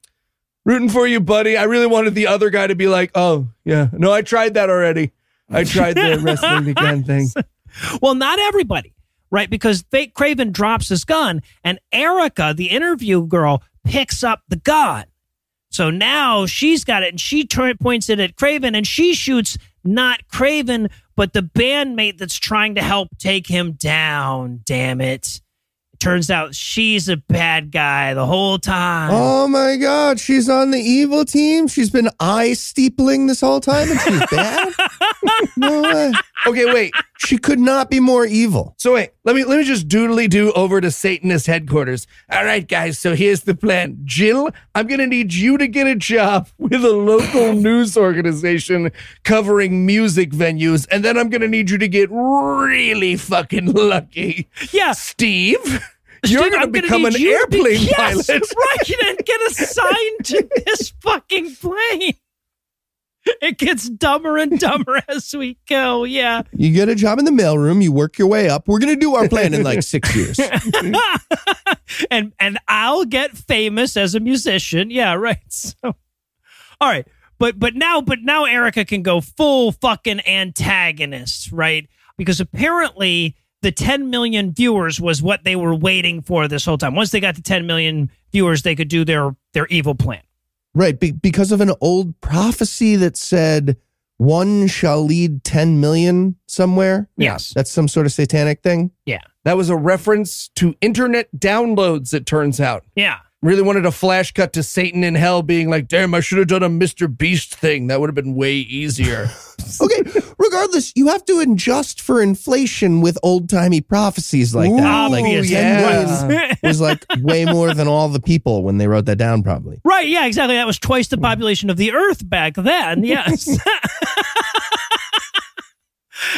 rooting for you, buddy. I really wanted the other guy to be like, oh, yeah, no, I tried that already. I tried the wrestling again thing. Well, not everybody, right? Because fake Craven drops his gun, and Erica, the interview girl, picks up the gun. So now she's got it, and she points it at Craven, and she shoots not Craven, but the bandmate that's trying to help take him down. Damn it! Turns out she's a bad guy the whole time. Oh my God, she's on the evil team. She's been eye steepling this whole time, and she's bad. no way. Okay, wait. She could not be more evil. So wait, let me let me just doodly do over to Satanist headquarters. All right, guys. So here's the plan. Jill, I'm gonna need you to get a job with a local news organization covering music venues, and then I'm gonna need you to get really fucking lucky. yeah, Steve, You're Dude, gonna I'm become an airplane be- yes, pilot. right? And get assigned to this fucking plane. It gets dumber and dumber as we go. Yeah. You get a job in the mailroom, you work your way up. We're going to do our plan in like six years. and and I'll get famous as a musician. Yeah, right. So all right. But but now but now Erica can go full fucking antagonist, right? Because apparently the 10 million viewers was what they were waiting for this whole time. Once they got to 10 million viewers, they could do their their evil plan. Right. Be- because of an old prophecy that said one shall lead 10 million somewhere. Yes. That's some sort of satanic thing. Yeah. That was a reference to internet downloads, it turns out. Yeah. Really wanted a flash cut to Satan in hell being like, damn, I should have done a Mr. Beast thing. That would have been way easier. Okay. Regardless, you have to adjust for inflation with old timey prophecies like that. Ooh, like 10 yeah. million was like way more than all the people when they wrote that down, probably. Right, yeah, exactly. That was twice the population of the Earth back then. Yes. and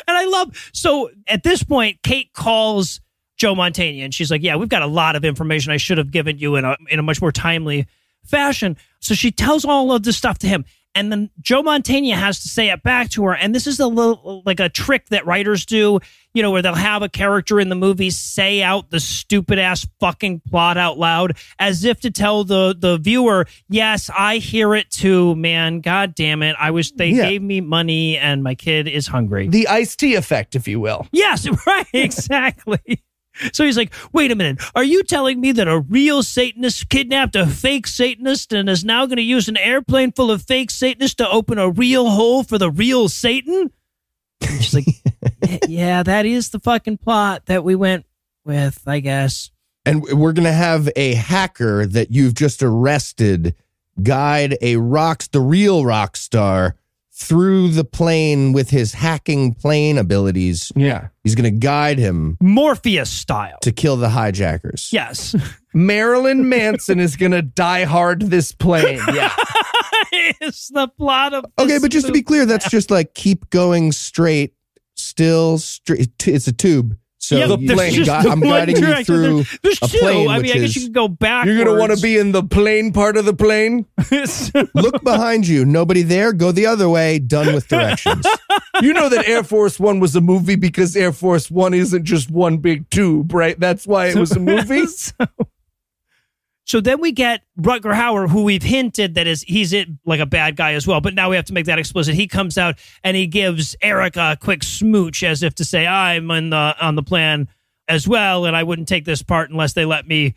I love so at this point, Kate calls Joe Mantegna and she's like, Yeah, we've got a lot of information I should have given you in a in a much more timely fashion. So she tells all of this stuff to him. And then Joe Mantegna has to say it back to her. And this is a little like a trick that writers do, you know, where they'll have a character in the movie say out the stupid ass fucking plot out loud as if to tell the the viewer, yes, I hear it too, man. God damn it. I wish they Yeah. gave me money and my kid is hungry. the iced tea effect, if you will. Yes, right, exactly. So he's like, wait a minute. Are you telling me that a real Satanist kidnapped a fake Satanist and is now going to use an airplane full of fake Satanists to open a real hole for the real Satan? And she's like, "Yeah, that is the fucking plot that we went with, I guess. And we're going to have a hacker that you've just arrested guide a rock, the real rock star through the plane with his hacking plane abilities. Yeah. He's going to guide him Morpheus style. to kill the hijackers. Yes. Marilyn Manson is going to die hard this plane. Yeah. it's the plot of. Okay, but just to be movie. clear, that's just like keep going straight, still straight. It's a tube. So Yeah, there's plane. the I'm guiding you through There's, there's a two. plane, I mean, I guess you can go backwards. You're going to want to be in the plane part of the plane. Look behind you. Nobody there. Go the other way. Done with directions. You know that Air Force One was a movie because Air Force One isn't just one big tube, right? That's why it was a movie. so, so then we get Rutger Hauer, who we've hinted that is he's it like a bad guy as well. But now we have to make that explicit. He comes out and he gives Eric a quick smooch, as if to say, "I'm on the on the plan as well, and I wouldn't take this part unless they let me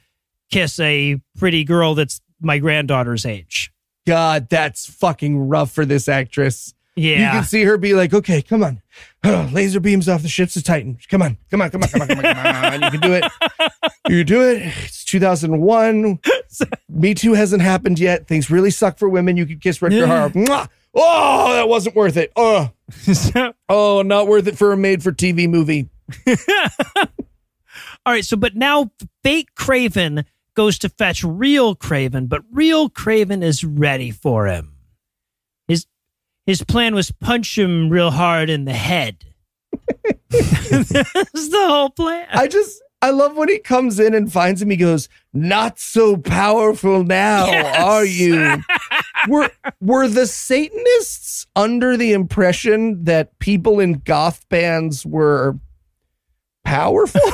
kiss a pretty girl that's my granddaughter's age." God, that's fucking rough for this actress. Yeah, you can see her be like, okay, come on. Laser beams off the ships of Titan. Come on, come on, come on, come on, come on, come on. You can do it. You can do it. It's 2001. Me Too hasn't happened yet. Things really suck for women. You could kiss Rutger Yeah. Hauer. Oh, that wasn't worth it. Oh, oh, not worth it for a made-for-TV movie. All right, so but now fake Craven goes to fetch real Craven, but real Craven is ready for him. His plan was punch him real hard in the head. That's the whole plan. I just, I love when he comes in and finds him. He goes, "Not so powerful now, Yes. are you?" were were the Satanists under the impression that people in goth bands were powerful?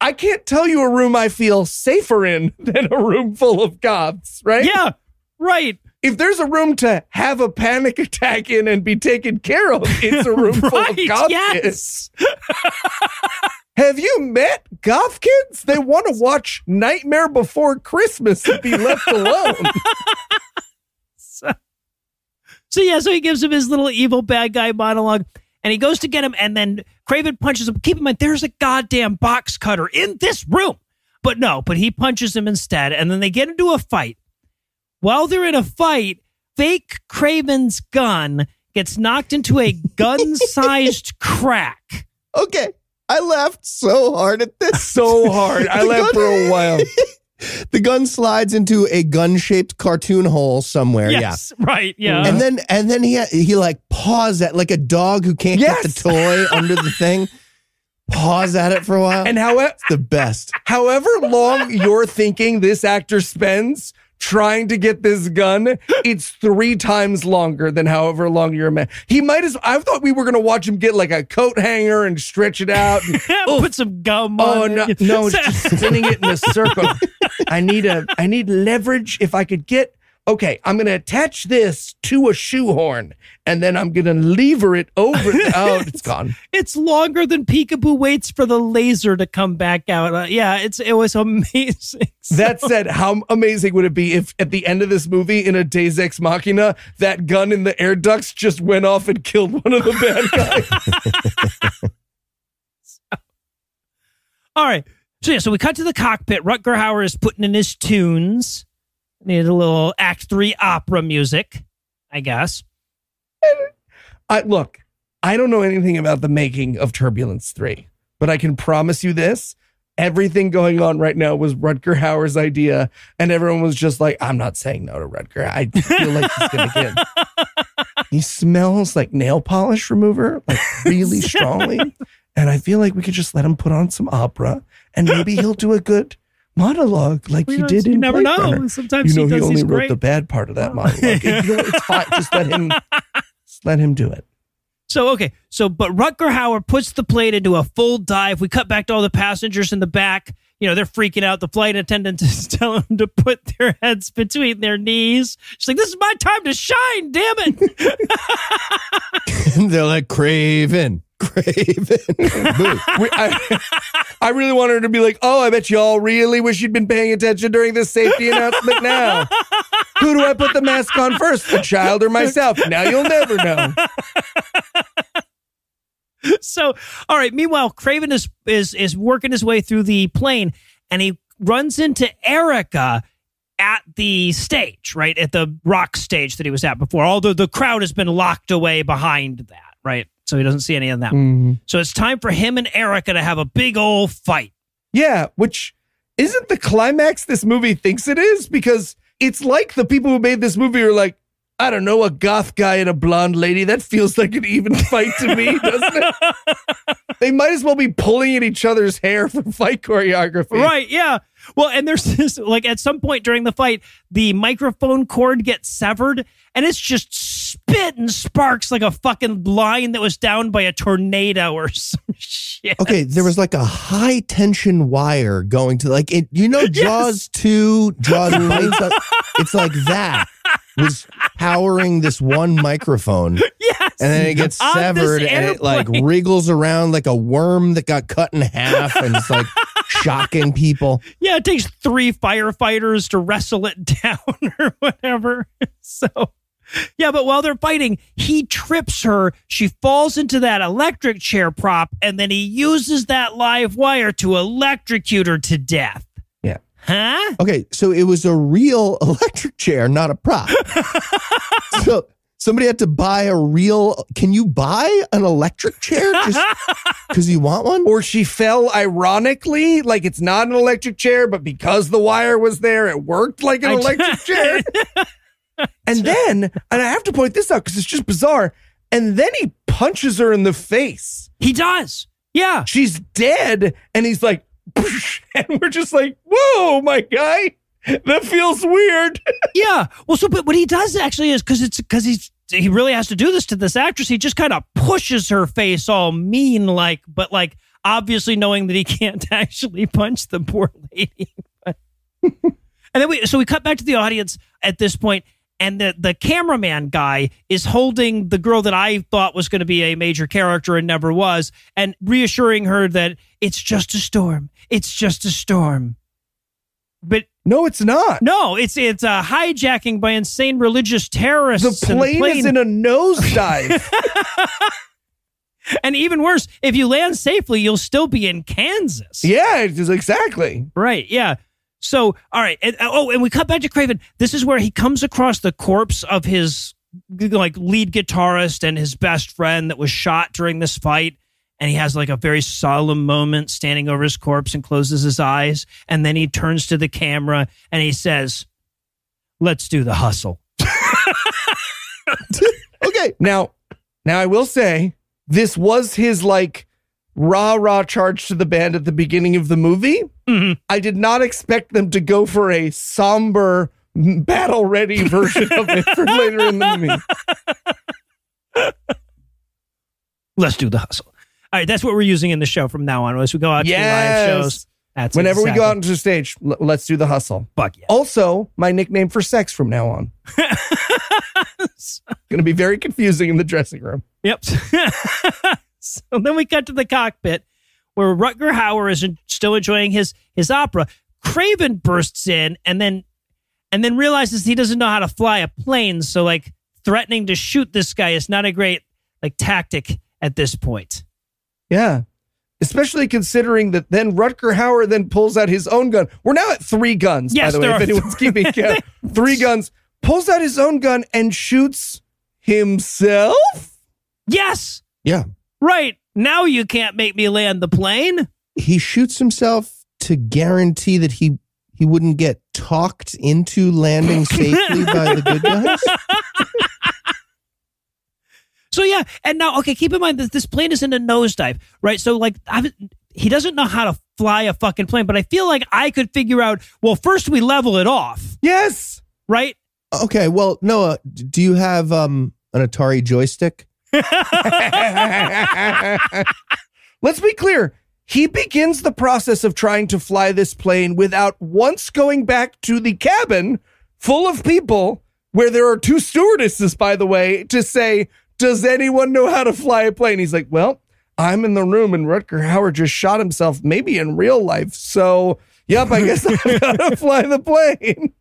I can't tell you a room I feel safer in than a room full of goths, right? yeah, right. If there's a room to have a panic attack in and be taken care of, it's a room full of Right, goth yes. kids. Have you met goth kids? They want to watch Nightmare Before Christmas and be left alone. So, so yeah, so he gives him his little evil bad guy monologue, and he goes to get him, and then Craven punches him. Keep in mind, there's a goddamn box cutter in this room, but no, but he punches him instead, and then they get into a fight. While they're in a fight, fake Craven's gun gets knocked into a gun-sized crack. okay. I laughed so hard at this. so hard. I laughed gun- for a while. The gun slides into a gun-shaped cartoon hole somewhere. Yes, right, yeah. Yeah. And then and then he he like paws at like a dog who can't get the toy under the thing. pause at it for a while. And however, the best. however long you're thinking this actor spends trying to get this gun, it's three times longer than however long you're a man. He might as I thought we were gonna watch him get like a coat hanger and stretch it out. and- oh, Put some gum oh on no, it. no, it's just spinning it in a circle. I need a I need leverage. If I could get okay, I'm gonna attach this to a shoehorn and then I'm gonna lever it over. Oh, it's gone. It's longer than Peekaboo waits for the laser to come back out. Uh, yeah, it's it was amazing. That said, how amazing would it be if at the end of this movie, in a Deus Ex Machina, that gun in the air ducts just went off and killed one of the bad guys? All right. So yeah, so we cut to the cockpit. Rutger Hauer is putting in his tunes. Need a little Act Three opera music, I guess. I look, I don't know anything about the making of Turbulence 3, but I can promise you this. Everything going on right now was Rutger Hauer's idea, and everyone was just like, I'm not saying no to Rutger. I feel like he's gonna get. He smells like nail polish remover, like really strongly. And I feel like we could just let him put on some opera and maybe he'll do a good monologue like We he don't- did you in never Blade know. Runner. Sometimes you know, he he, only wrote great- the bad part of that monologue. you know, it's fine. Just let him, just let him do it. So okay, so but Rutger Hauer puts the plane into a full dive. We cut back to all the passengers in the back. You know, they're freaking out. The flight attendant is telling them to put their heads between their knees. She's like, "This is my time to shine, damn it!" And they're like, Craven, Craven. I, I really want her to be like, oh, I bet you all really wish you'd been paying attention during this safety announcement now. Who do I put the mask on first, the child or myself? Now you'll never know. so, all right. Meanwhile, Craven is is is working his way through the plane, and he runs into Erica at the stage, right at the rock stage that he was at before. Although the crowd has been locked away behind that, right? So he doesn't see any of that. Mm-hmm. So it's time for him and Erica to have a big old fight. Yeah, which isn't the climax this movie thinks it is because it's like the people who made this movie are like, I don't know, a goth guy and a blonde lady. That feels like an even fight to me, doesn't it? they might as well be pulling at each other's hair for fight choreography. Right, yeah. Well, and there's this like at some point during the fight, the microphone cord gets severed and it's just spit and sparks like a fucking line that was down by a tornado or some shit. Okay, there was like a high tension wire going to like it. You know, Jaws two, Jaws It's like that was powering this one microphone, and then it gets severed, and it like wriggles around like a worm that got cut in half, and it's like shocking people. Yeah, it takes three firefighters to wrestle it down or whatever. So, yeah, but while they're fighting, he trips her. She falls into that electric chair prop, and then he uses that live wire to electrocute her to death. Yeah. Huh? Okay, so it was a real electric chair, not a prop. so somebody had to buy a real. Can you buy an electric chair just because you want one? or she fell ironically, like it's not an electric chair, but because the wire was there, it worked like an I- electric chair. And then, and I have to point this out because it's just bizarre. And then he punches her in the face. He does. Yeah. She's dead, and he's like, and we're just like, whoa, my guy, that feels weird. Yeah. Well, so but what he does actually is because it's because he's he really has to do this to this actress. He just kind of pushes her face all mean like, but like obviously knowing that he can't actually punch the poor lady. And then we so we cut back to the audience at this point, and the the cameraman guy is holding the girl that I thought was going to be a major character and never was, and reassuring her that it's just a storm. It's just a storm. But No, it's not. no, it's it's a hijacking by insane religious The terrorists. the plane, is in a nosedive. and even worse, if you land safely, you'll still be in Kansas. yeah, exactly. Right. Yeah. So, all right. And, oh, and we cut back to Craven. This is where he comes across the corpse of his like lead guitarist and his best friend that was shot during this fight. And he has like a very solemn moment standing over his corpse and closes his eyes. And then he turns to the camera and he says, Let's do the hustle. Okay, Now, now I will say this was his like rah rah charge to the band at the beginning of the movie. Mhm. I did not expect them to go for a somber battle ready version of it for later in the movie. Let's do the hustle. All right, that's what we're using in the show from now on. As we go out to live shows, that's Whenever we go out into the stage, l- let's do the hustle. fuck yeah. Also, my nickname for sex from now on. Going to be very confusing in the dressing room. Yep. so then we cut to the cockpit where Rutger Hauer is still enjoying his his opera. Craven bursts in and then and then realizes he doesn't know how to fly a plane, so like threatening to shoot this guy is not a great like tactic at this point. Yeah. Especially considering that then Rutger Hauer then pulls out his own gun. We're now at three guns, Yes, by the way, if anyone's keeping count. Three guns. Pulls out his own gun and shoots himself? Yes, Yeah. Right. Now you can't make me land the plane. He shoots himself to guarantee that he he wouldn't get talked into landing safely by the good guys. So yeah, and now okay, keep in mind that this plane is in a nosedive, right? So like, I, he doesn't know how to fly a fucking plane, but I feel like I could figure out. Well, first we level it off, Yes. right? Okay, well, Noah, do you have um an Atari joystick? Let's be clear. He begins the process of trying to fly this plane without once going back to the cabin full of people where there are two stewardesses, by the way, to say, Does anyone know how to fly a plane? He's like, Well, I'm in the room and Rutger Hauer just shot himself, maybe in real life. So, yep, I guess I've got to fly the plane.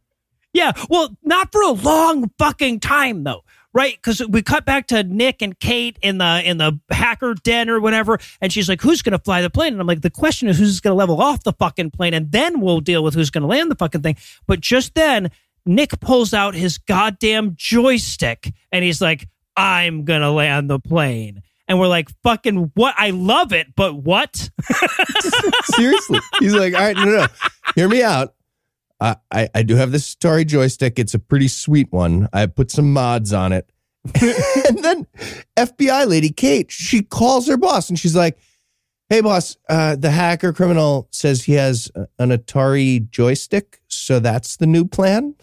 Yeah, well, not for a long fucking time though, right? Because we cut back to Nick and Kate in the in the hacker den or whatever, and she's like, "Who's going to fly the plane?" And I'm like, "The question is who's going to level off the fucking plane, and then we'll deal with who's going to land the fucking thing." But just then, Nick pulls out his goddamn joystick, and he's like, "I'm going to land the plane." And we're like, fucking what? I love it, but what? Seriously. He's like, all right, no, no, no. Hear me out. I, I, I do have this Atari joystick. It's a pretty sweet one. I put some mods on it. and then FBI lady Kate, she calls her boss and she's like, Hey boss, uh, the hacker criminal says he has an Atari joystick, so that's the new plan.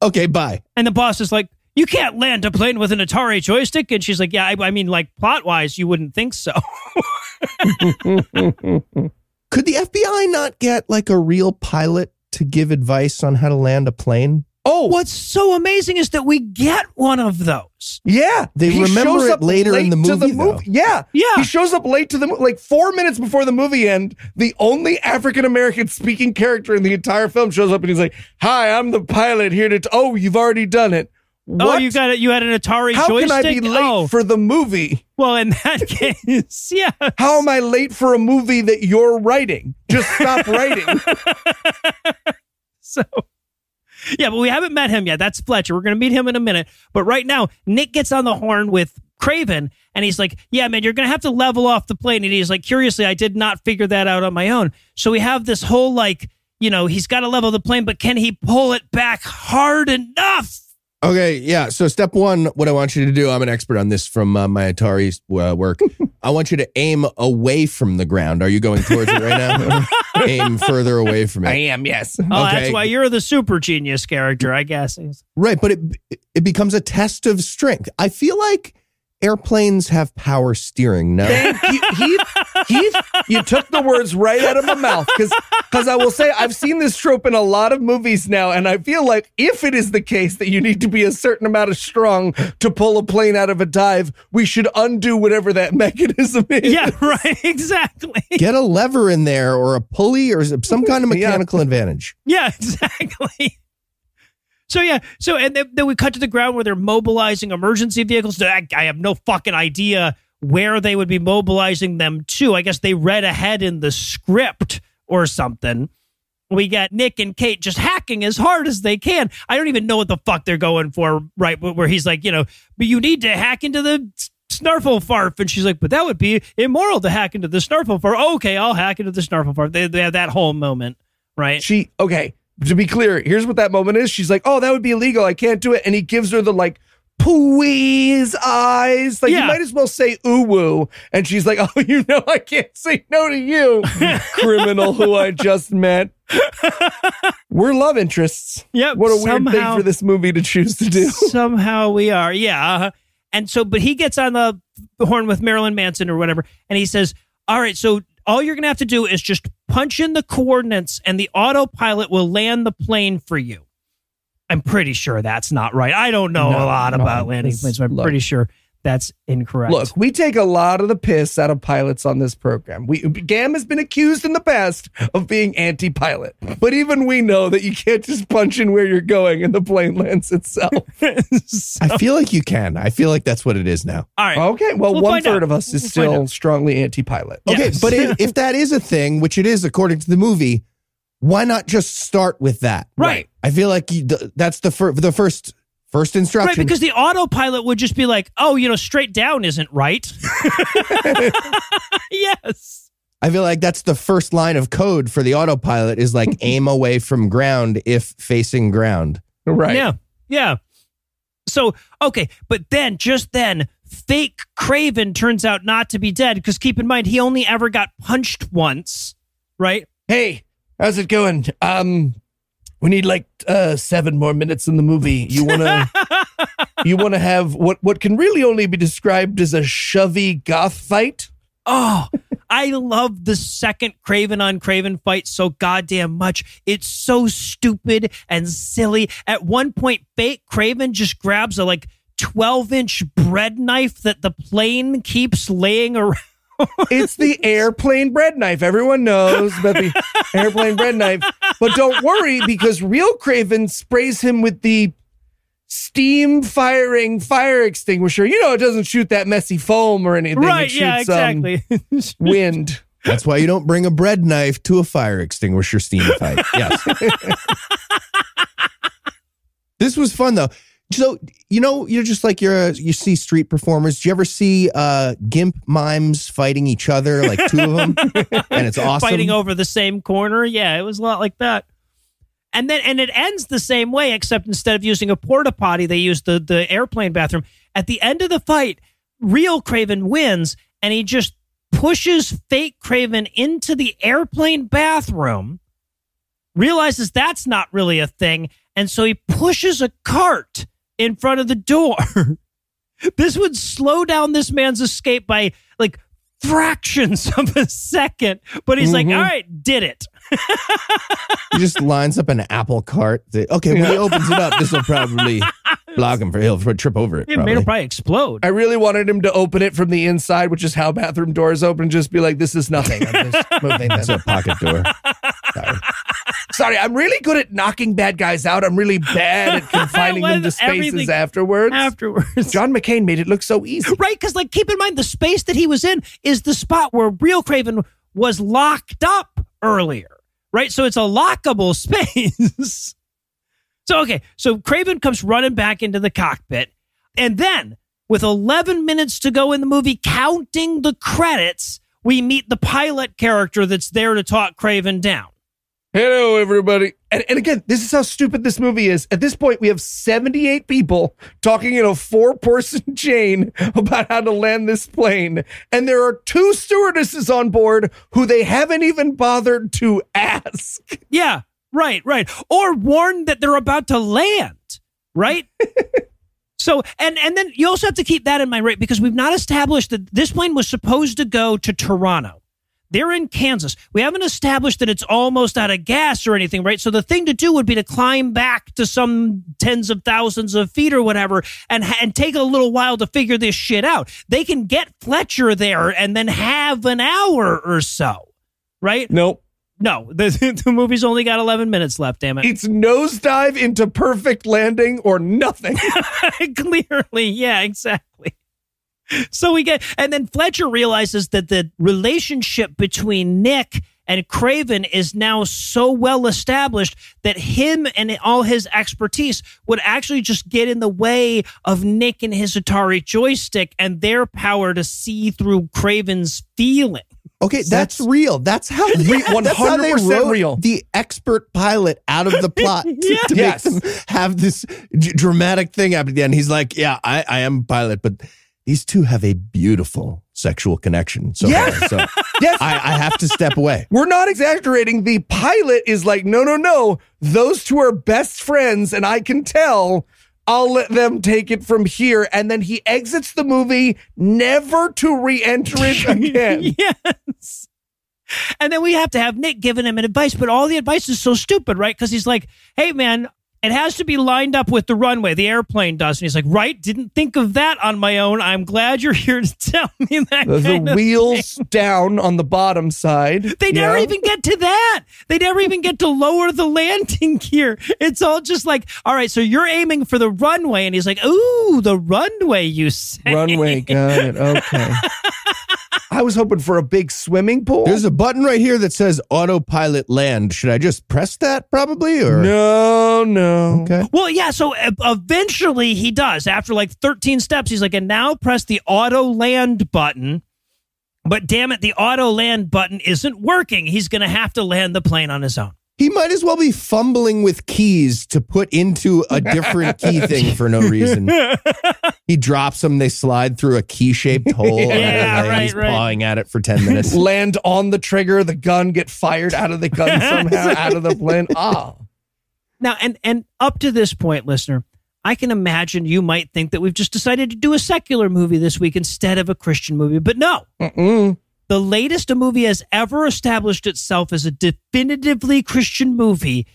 Okay, bye. And the boss is like, you can't land a plane with an Atari joystick. And she's like, yeah, I, I mean, like plot wise, you wouldn't think so. Could the FBI not get like a real pilot to give advice on how to land a plane? Oh, What's so amazing is that we get one of those. Yeah, They He remember shows it up later in late the to movie. Yeah, Yeah. He shows up late to the like four minutes before the movie end. The only African American speaking character in the entire film shows up, and he's like, "Hi, I'm the pilot here to." T- oh, you've already done it. Oh, you got it. You had an Atari How joystick. can I be late oh, for the movie? well, in that case, yeah. How am I late for a movie that you're writing? Just stop writing. So, yeah, but we haven't met him yet. That's Fletcher. We're going to meet him in a minute. But right now, Nick gets on the horn with Craven and he's like, Yeah, man, you're going to have to level off the plane. And he's like, Curiously, I did not figure that out on my own. So we have this whole like, you know, he's got to level the plane, but can he pull it back hard enough? Okay, yeah. So step one, what I want you to do, I'm an expert on this from uh, my Atari uh, work. I want you to aim away from the ground. Are you going towards it right now? aim further away from it. I am, yes. Oh, that's why you're the super genius character, I guess. Right, but it it becomes a test of strength. I feel like airplanes have power steering. No, Thank you, Heath. Heath, you took the words right out of my mouth because because I will say I've seen this trope in a lot of movies now, and I feel like if it is the case that you need to be a certain amount of strong to pull a plane out of a dive, we should undo whatever that mechanism is. Yeah, right. Exactly. get a lever in there or a pulley or some kind of Yeah. mechanical advantage. Yeah, exactly. So yeah, so and then, then we cut to the ground where they're mobilizing emergency vehicles. I, I have no fucking idea where they would be mobilizing them to. I guess they read ahead in the script or something. We got Nick and Kate just hacking as hard as they can. I don't even know what the fuck they're going for, right? Where he's like, you know, but you need to hack into the snarfle farf. And she's like, but that would be immoral to hack into the snarfle farf. Oh, okay, I'll hack into the snarfle farf. They, they have that whole moment, right? She okay. To be clear, here's what that moment is. She's like, "Oh, that would be illegal. I can't do it." And he gives her the like please eyes. Like Yeah. you might as well say ooh woo. And she's like, oh, you know, I can't say no to you, criminal who I just met. We're love interests. Yep. What a weird thing somehow- for this movie to choose to do. Somehow we are. Yeah. uh-huh. And so, but he gets on the horn with Marilyn Manson or whatever, and he says, All right, so all you're going to have to do is just punch in the coordinates, and the autopilot will land the plane for you. I'm pretty sure that's not right. I don't know No, a lot no, about landing planes, but I'm look. pretty sure that's incorrect. Look, we take a lot of the piss out of pilots on this program. We Gam has been accused in the past of being anti-pilot, but even we know that you can't just punch in where you're going and the plane lands itself. So- I feel like you can. I feel like that's what it is now. all right. Okay, well, We'll one find third out. of us is We'll still strongly anti-pilot. Okay, but if, if that is a thing, which it is according to the movie, why not just start with that? Right. I feel like you, that's the fir- the first first instruction. Right, because the autopilot would just be like, oh, you know, straight down isn't right. yes. I feel like that's the first line of code for the autopilot is like aim away from ground if facing ground. Right. Yeah. Yeah. So, okay. But then, just then, fake Craven turns out not to be dead because keep in mind, he only ever got punched once, right? Hey, how's it going? Um, we need like uh seven more minutes in the movie. You wanna you wanna have what what can really only be described as a shovey goth fight? Oh, I love the second Craven on Craven fight so goddamn much. It's so stupid and silly. At one point, fake Craven just grabs a like 12 inch bread knife that the plane keeps laying around. It's the airplane bread knife. Everyone knows about the airplane bread knife. But don't worry because real Craven sprays him with the steam firing fire extinguisher. You know, it doesn't shoot that messy foam or anything. right, it yeah, shoots, um, exactly. wind. That's why you don't bring a bread knife to a fire extinguisher steam fight. Yes. this was fun though. So you know, you're just like you're a, you see street performers. Do you ever see uh gimp mimes fighting each other, like two of them, and it's awesome. fighting over the same corner. Yeah, it was a lot like that. And then and it ends the same way, except instead of using a porta potty, they use the the airplane bathroom. At the end of the fight, real Craven wins, and he just pushes fake Craven into the airplane bathroom, realizes that's not really a thing, and so he pushes a cart in front of the door. this would slow down this man's escape by like fractions of a second, but he's like, Mhm. all right, did it. He just lines up an apple cart. Say, okay, when he opens it up, this will probably block him for he'll trip over it. It made Probably. him probably explode. I really wanted him to open it from the inside, which is how bathroom doors open, just be like, this is nothing. I'm just moving It's a pocket door. Sorry. Sorry, I'm really good at knocking bad guys out. I'm really bad at confining them to spaces afterwards. Afterwards. John McClane made it look so easy. Right, because like keep in mind the space that he was in is the spot where real Craven was locked up earlier. Right? So it's a lockable space. so okay, so Craven comes running back into the cockpit, and then with 11 minutes to go in the movie, counting the credits, we meet the pilot character that's there to talk Craven down. Hello, everybody. And, and again, this is how stupid this movie is. At this point, we have 78 people talking in a four person chain about how to land this plane. And there are two stewardesses on board who they haven't even bothered to ask. Yeah, right, right. Or warn that they're about to land, right? so, and and then you also have to keep that in mind, right? Because we've not established that this plane was supposed to go to Toronto. They're in Kansas. We haven't established that it's almost out of gas or anything, right? So the thing to do would be to climb back to some tens of thousands of feet or whatever and and take a little while to figure this shit out. They can get Fletcher there and then have an hour or so, right? Nope. No, the, the movie's only got 11 minutes left, damn it. It's nosedive into perfect landing or nothing. Clearly, yeah, exactly. So we get, and then Fletcher realizes that the relationship between Nick and Craven is now so well established that him and all his expertise would actually just get in the way of Nick and his Atari joystick and their power to see through Craven's feeling. Okay, that's, That's- real. That's how Re- that's how they 100% wrote real. the expert pilot out of the plot to, Yeah. to Yes. make them have this d- dramatic thing happen at the end. He's like, "Yeah, I, I am a pilot, but these two have a beautiful sexual connection so Yeah. far, so Yes. I, I have to step away." We're not exaggerating. The pilot is like, no, no, no. Those two are best friends, and I can tell. I'll let them take it from here. And then he exits the movie, never to re enter it again. yes. And then we have to have Nick giving him an advice, but all the advice is so stupid, right? Because he's like, hey, man, it has to be lined up with the runway. The airplane does. And he's like, right? Didn't think of that on my own. I'm glad you're here to tell me that. The, the wheels down on the bottom side. They never even get to that. They never even get to lower the landing gear. It's all just like, all right, so you're aiming for the runway. And he's like, ooh, the runway, you say. runway. Got it. Okay. I was hoping for a big swimming pool. There's a button right here that says autopilot land. Should I just press that probably or no, no. Okay. Well, yeah. So eventually he does. After like 13 steps, he's like, and now press the auto land button. But damn it, the auto land button isn't working. He's going to have to land the plane on his own. He might as well be fumbling with keys to put into a different key thing for no reason. He drops them, they slide through a key shaped hole. and Yeah, then right, He's right. pawing at it for 10 minutes. Land on the trigger, the gun get fired out of the gun somehow out of the plane. Ah. Now, and and up to this point, listener, I can imagine you might think that we've just decided to do a secular movie this week instead of a Christian movie, but no. Mm-mm. The latest a movie has ever established itself as a definitively Christian movie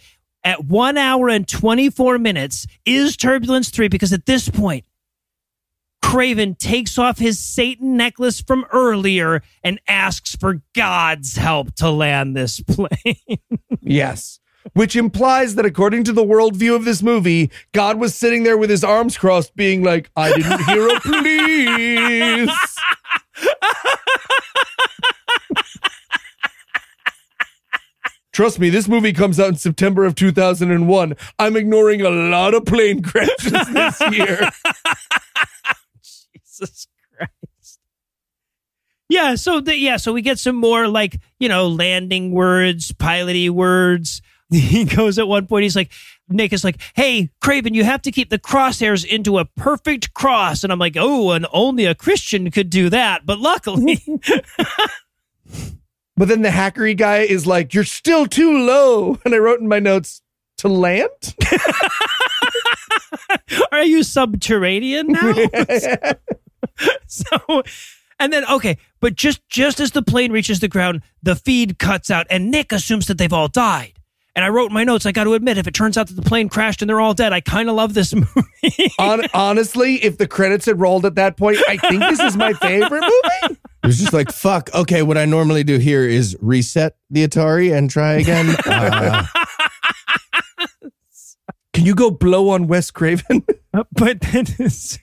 at one hour and 24 minutes is Turbulence 3 because at this point, Craven takes off his Satan necklace from earlier and asks for God's help to land this plane. Yes. Which implies that according to the worldview of this movie, God was sitting there with his arms crossed, being like, I didn't hear a please. Trust me, this movie comes out in September of 2001. I'm ignoring a lot of plane crashes this year. Jesus Christ. Yeah, so the, yeah, so we get some more like, you know, landing words, piloty words. He goes at one point, he's like, Nick is like, hey, Craven, you have to keep the crosshairs into a perfect cross. And I'm like, oh, and only a Christian could do that. But luckily, But then the hackery guy is like, You're still too low. And I wrote in my notes, To land? are you subterranean now? so and then okay but just just as the plane reaches the ground the feed cuts out and nick assumes that they've all died and i wrote in my notes i got to admit if it turns out that the plane crashed and they're all dead i kind of love this movie Hon- honestly, if the credits had rolled at that point, I think this is my favorite movie. It was just like, fuck, okay, what I normally do here is reset the Atari and try again. Uh, Can you go blow on Wes Craven? but then it's-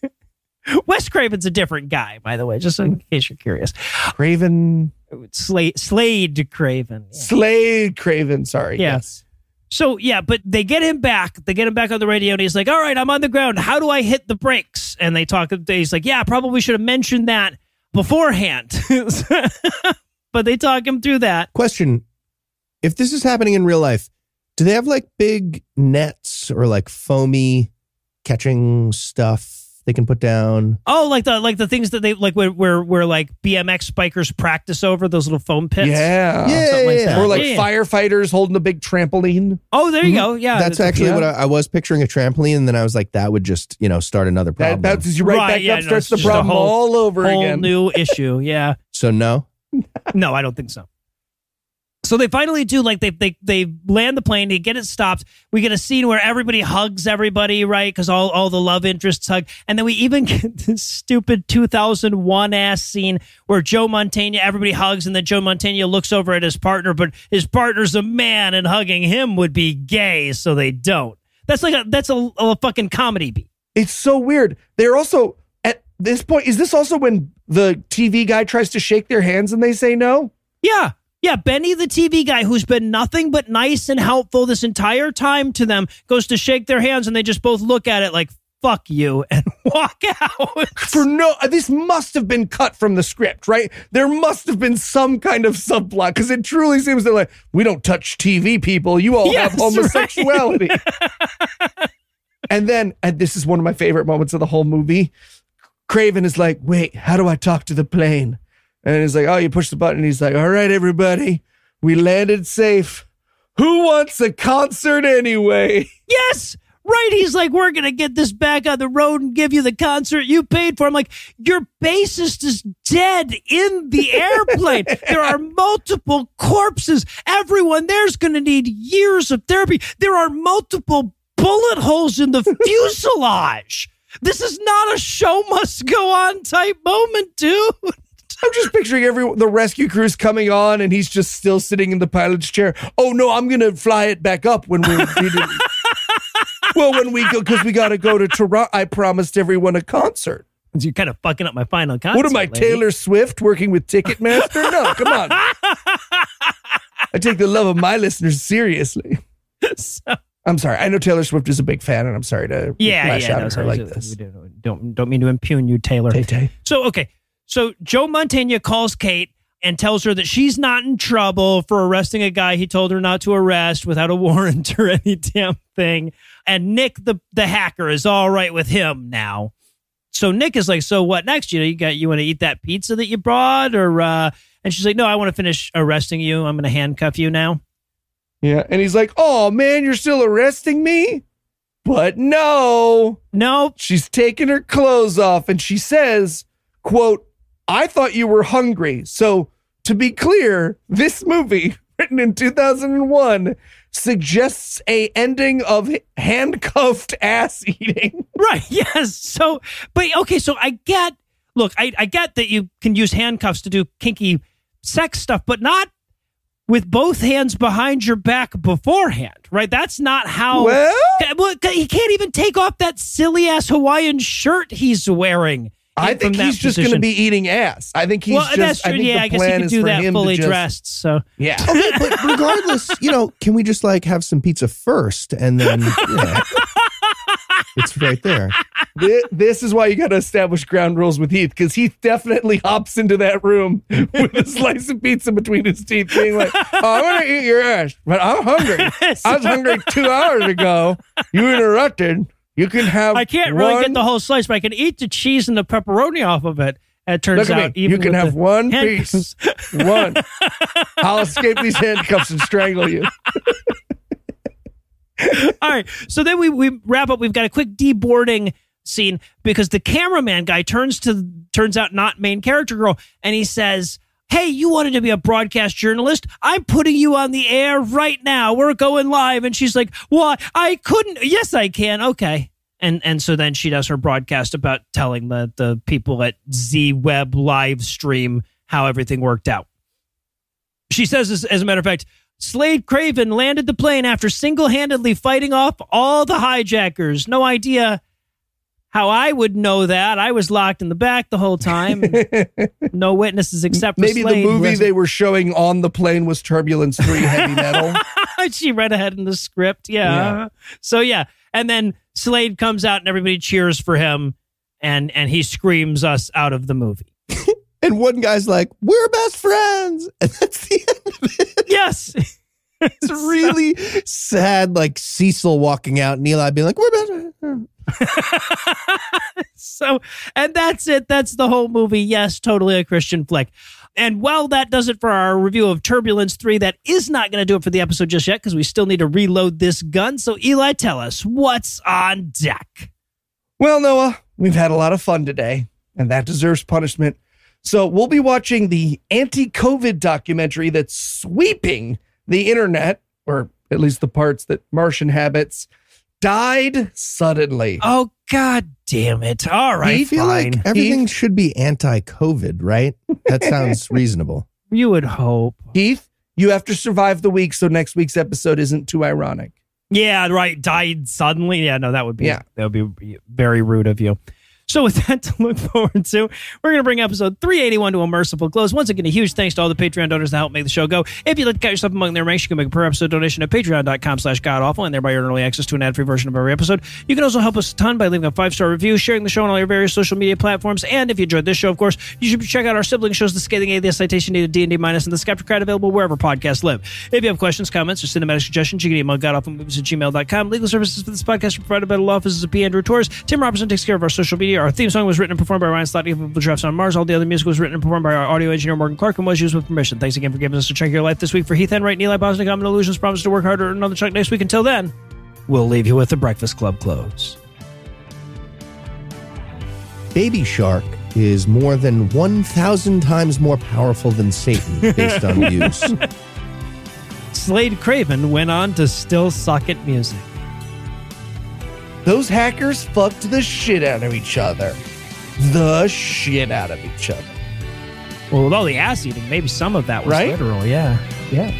wes craven's a different guy by the way just in case you're curious Craven, slade slade craven Yeah. Slade Craven. Sorry. Yeah. Yes. So yeah, but they get him back. They get him back on the radio, and he's like, "All right, I'm on the ground. How do I hit the brakes?" And they talk. He's like, "Yeah, probably should have mentioned that beforehand." but they talk him through that. question If this is happening in real life, do they have like big nets or like foamy catching stuff they can put down? Oh, like the like the things that they like where where, where like BMX bikers practice over those little foam pits. Yeah. Yeah, something like yeah, that. Or like Yeah. firefighters holding a big trampoline. Oh, there you mm-hmm. go. Yeah, That's actually yeah. what I, I was picturing a trampoline, and then I was like, that would just, you know, start another problem. That, that's you right, Right, back yeah, up, no, starts the problem whole- all over whole again. new issue. Yeah. so no. No, I don't think so. So they finally do like they they they land the plane, they get it stopped. We get a scene where everybody hugs everybody, right? Because all all the love interests hug, and then we even get this stupid 2001 ass scene where Joe Mantegna everybody hugs, and then Joe Mantegna looks over at his partner, but his partner's a man, and hugging him would be gay, so they don't. That's like a that's a, a fucking comedy beat. It's so weird. They're also at this point. Is this also when the TV guy tries to shake their hands and they say no? Yeah. Yeah, Benny, the TV guy who's been nothing but nice and helpful this entire time to them, goes to shake their hands and they just both look at it like, fuck you, and walk out. For no, this must have been cut from the script, right? There must have been some kind of subplot because it truly seems that like we don't touch TV people. You all Yes, have homosexuality. and then, and this is one of my favorite moments of the whole movie. Craven is like, "Wait, how do I talk to the plane?" And he's like, "Oh, you push the button." He's like, "All right, everybody, we landed safe. Who wants a concert anyway?" Yes. Right. He's like, we're going to get this back on the road and give you the concert you paid for. I'm like, your bassist is dead in the airplane. there are multiple corpses. Everyone there's going to need years of therapy. There are multiple bullet holes in the fuselage. This is not a show must go on type moment, dude. I'm just picturing every the rescue crew's coming on, and he's just still sitting in the pilot's chair. Oh no, I'm gonna fly it back up when we. we do- well, when we go, because we got to go to Toronto. I promised everyone a concert. You're kind of fucking up my final concert. What am I, lady. Taylor Swift, working with Ticketmaster? No, come on. I take the love of my listeners seriously. So- I'm sorry. I know Taylor Swift is a big fan, and I'm sorry to yeah, lash yeah. out no, at her sorry, like this. Don't, don't mean to impugn you, Taylor. Tay Tay. So okay, so Joe Mantegna calls Kate and tells her that she's not in trouble for arresting a guy he told her not to arrest without a warrant or any damn thing. And Nick, the the hacker, is all right with him now. So Nick is like, so what next? You know, you got you want to eat that pizza that you brought, or uh, and she's like, no, I want to finish arresting you. I'm going to handcuff you now. Yeah, and he's like, "Oh man, you're still arresting me?" But no. No, She's taking her clothes off and she says, quote, I thought you were hungry. So to be clear, this movie, written in 2001, suggests a ending of handcuffed ass eating. Right. Yes. So, but okay. So I get. Look, I, I get that you can use handcuffs to do kinky sex stuff, but not with both hands behind your back beforehand. Right. That's not how. Well, Well, he can't even take off that silly ass Hawaiian shirt he's wearing. I think he's just going to be eating ass. I think he's well, just. that's I true. think Yeah, the I guess he plan could is do for that him to fully just- dressed. So Yeah. Okay, but regardless, you know, can we just like have some pizza first and then yeah, it's right there. Thi- this is why you got to establish ground rules with Heath because Heath definitely hops into that room with a slice of pizza between his teeth, being like, oh, "I want to eat your ass, but I'm hungry. I was hungry two hours ago. You interrupted. You can have. I can't really get the whole slice, but I can eat the cheese and the pepperoni off of it. It turns out You can have one handcuffs- piece. One. I'll escape these handcuffs and strangle you. All right. So then we, we wrap up. We've got a quick deboarding scene because the cameraman guy turns to turns out not main character girl and he says, Hey, you wanted to be a broadcast journalist? I'm putting you on the air right now. We're going live. And she's like, Well, I couldn't. Yes, I can. Okay. And and so then she does her broadcast about telling the the people at Z Web live stream how everything worked out. She says, as, as a matter of fact, Slade Craven landed the plane after single handedly fighting off all the hijackers. No idea how I would know that. I was locked in the back the whole time. no witnesses except for Maybe the Slade, movie they were showing on the plane was Turbulence 3 Heavy Metal. she read ahead in the script. Yeah. Yeah. So yeah, and then Slade comes out and everybody cheers for him, and and he screams us out of the movie. And one guy's like, "We're best friends," and that's the end of it. Yes. It's really sad, like Cecil walking out and Eli being like, "We're better. so, and that's it. That's the whole movie. Yes, totally a Christian flick. And well, that does it for our review of Turbulence 3. That is not going to do it for the episode just yet because we still need to reload this gun. So, Eli, tell us what's on deck. Well, Noah, we've had a lot of fun today, and that deserves punishment. So we'll be watching the anti-COVID documentary that's sweeping the internet, or at least the parts that Martian habits died suddenly. Oh, God damn it. All right. I right, feel fine. like everything should be anti-COVID, right? That sounds reasonable. you would hope. Heath, you have to survive the week, so next week's episode isn't too ironic. Yeah, right. Died suddenly. Yeah, no, that would be Yeah. that would be very rude of you. So, with that to look forward to, we're going to bring episode 381 to a merciful close. Once again, a huge thanks to all the Patreon donors that help make the show go. If you'd like to count yourself among their ranks, you can make a per episode donation at patreon.com slash godawful and thereby earn early access to an ad free version of every episode. You can also help us a ton by leaving a five star review, sharing the show on all your various social media platforms, and if you enjoyed this show, of course, you should check out our sibling shows, The Scathing Atheist, Citation Needed, D&D Minus, and The Skepticrat, available wherever podcasts live. If you have questions, comments, or cinematic suggestions, you can email godawfulmovies at gmail.com. Legal services for this podcast are provided by the law offices of P. Andrew Torres. Tim Robertson takes care of our social media. Our theme song was written and performed by Ryan Slotnick of the Drafts on Mars. All the other music was written and performed by our audio engineer, Morgan Clark, and was used with permission. Thanks again for giving us a check of your life this week. For Heath Enwright, Eli Bosnick, I'm Illusions. Promise to work harder another chunk next week. Until then, we'll leave you with the Breakfast Club close. Baby Shark is more than 1,000 times more powerful than Satan based on use. Slade Craven went on to still suck at music. Those hackers fucked the shit out of each other. The shit out of each other. Well, with all the ass eating, maybe some of that was Right? literal. Yeah. Yeah.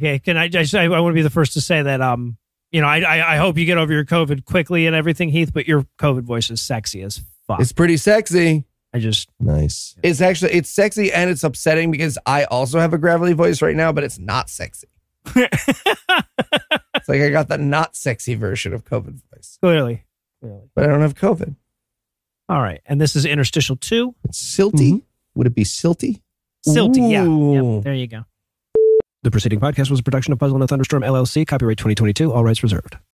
Okay, can I just? I, I want to be the first to say that. Um, you know, I, I I hope you get over your COVID quickly and everything, Heath. But your COVID voice is sexy as fuck. It's pretty sexy. I just nice. It's actually it's sexy and it's upsetting because I also have a gravelly voice right now, but it's not sexy. It's like I got the not sexy version of COVID voice, clearly, clearly. but I don't have COVID. All right, and this is interstitial two, It's silty. Would it be silty? silty. Yeah, Yep, there you go. The preceding podcast was a production of Puzzle and a Thunderstorm LLC, copyright 2022, all rights reserved.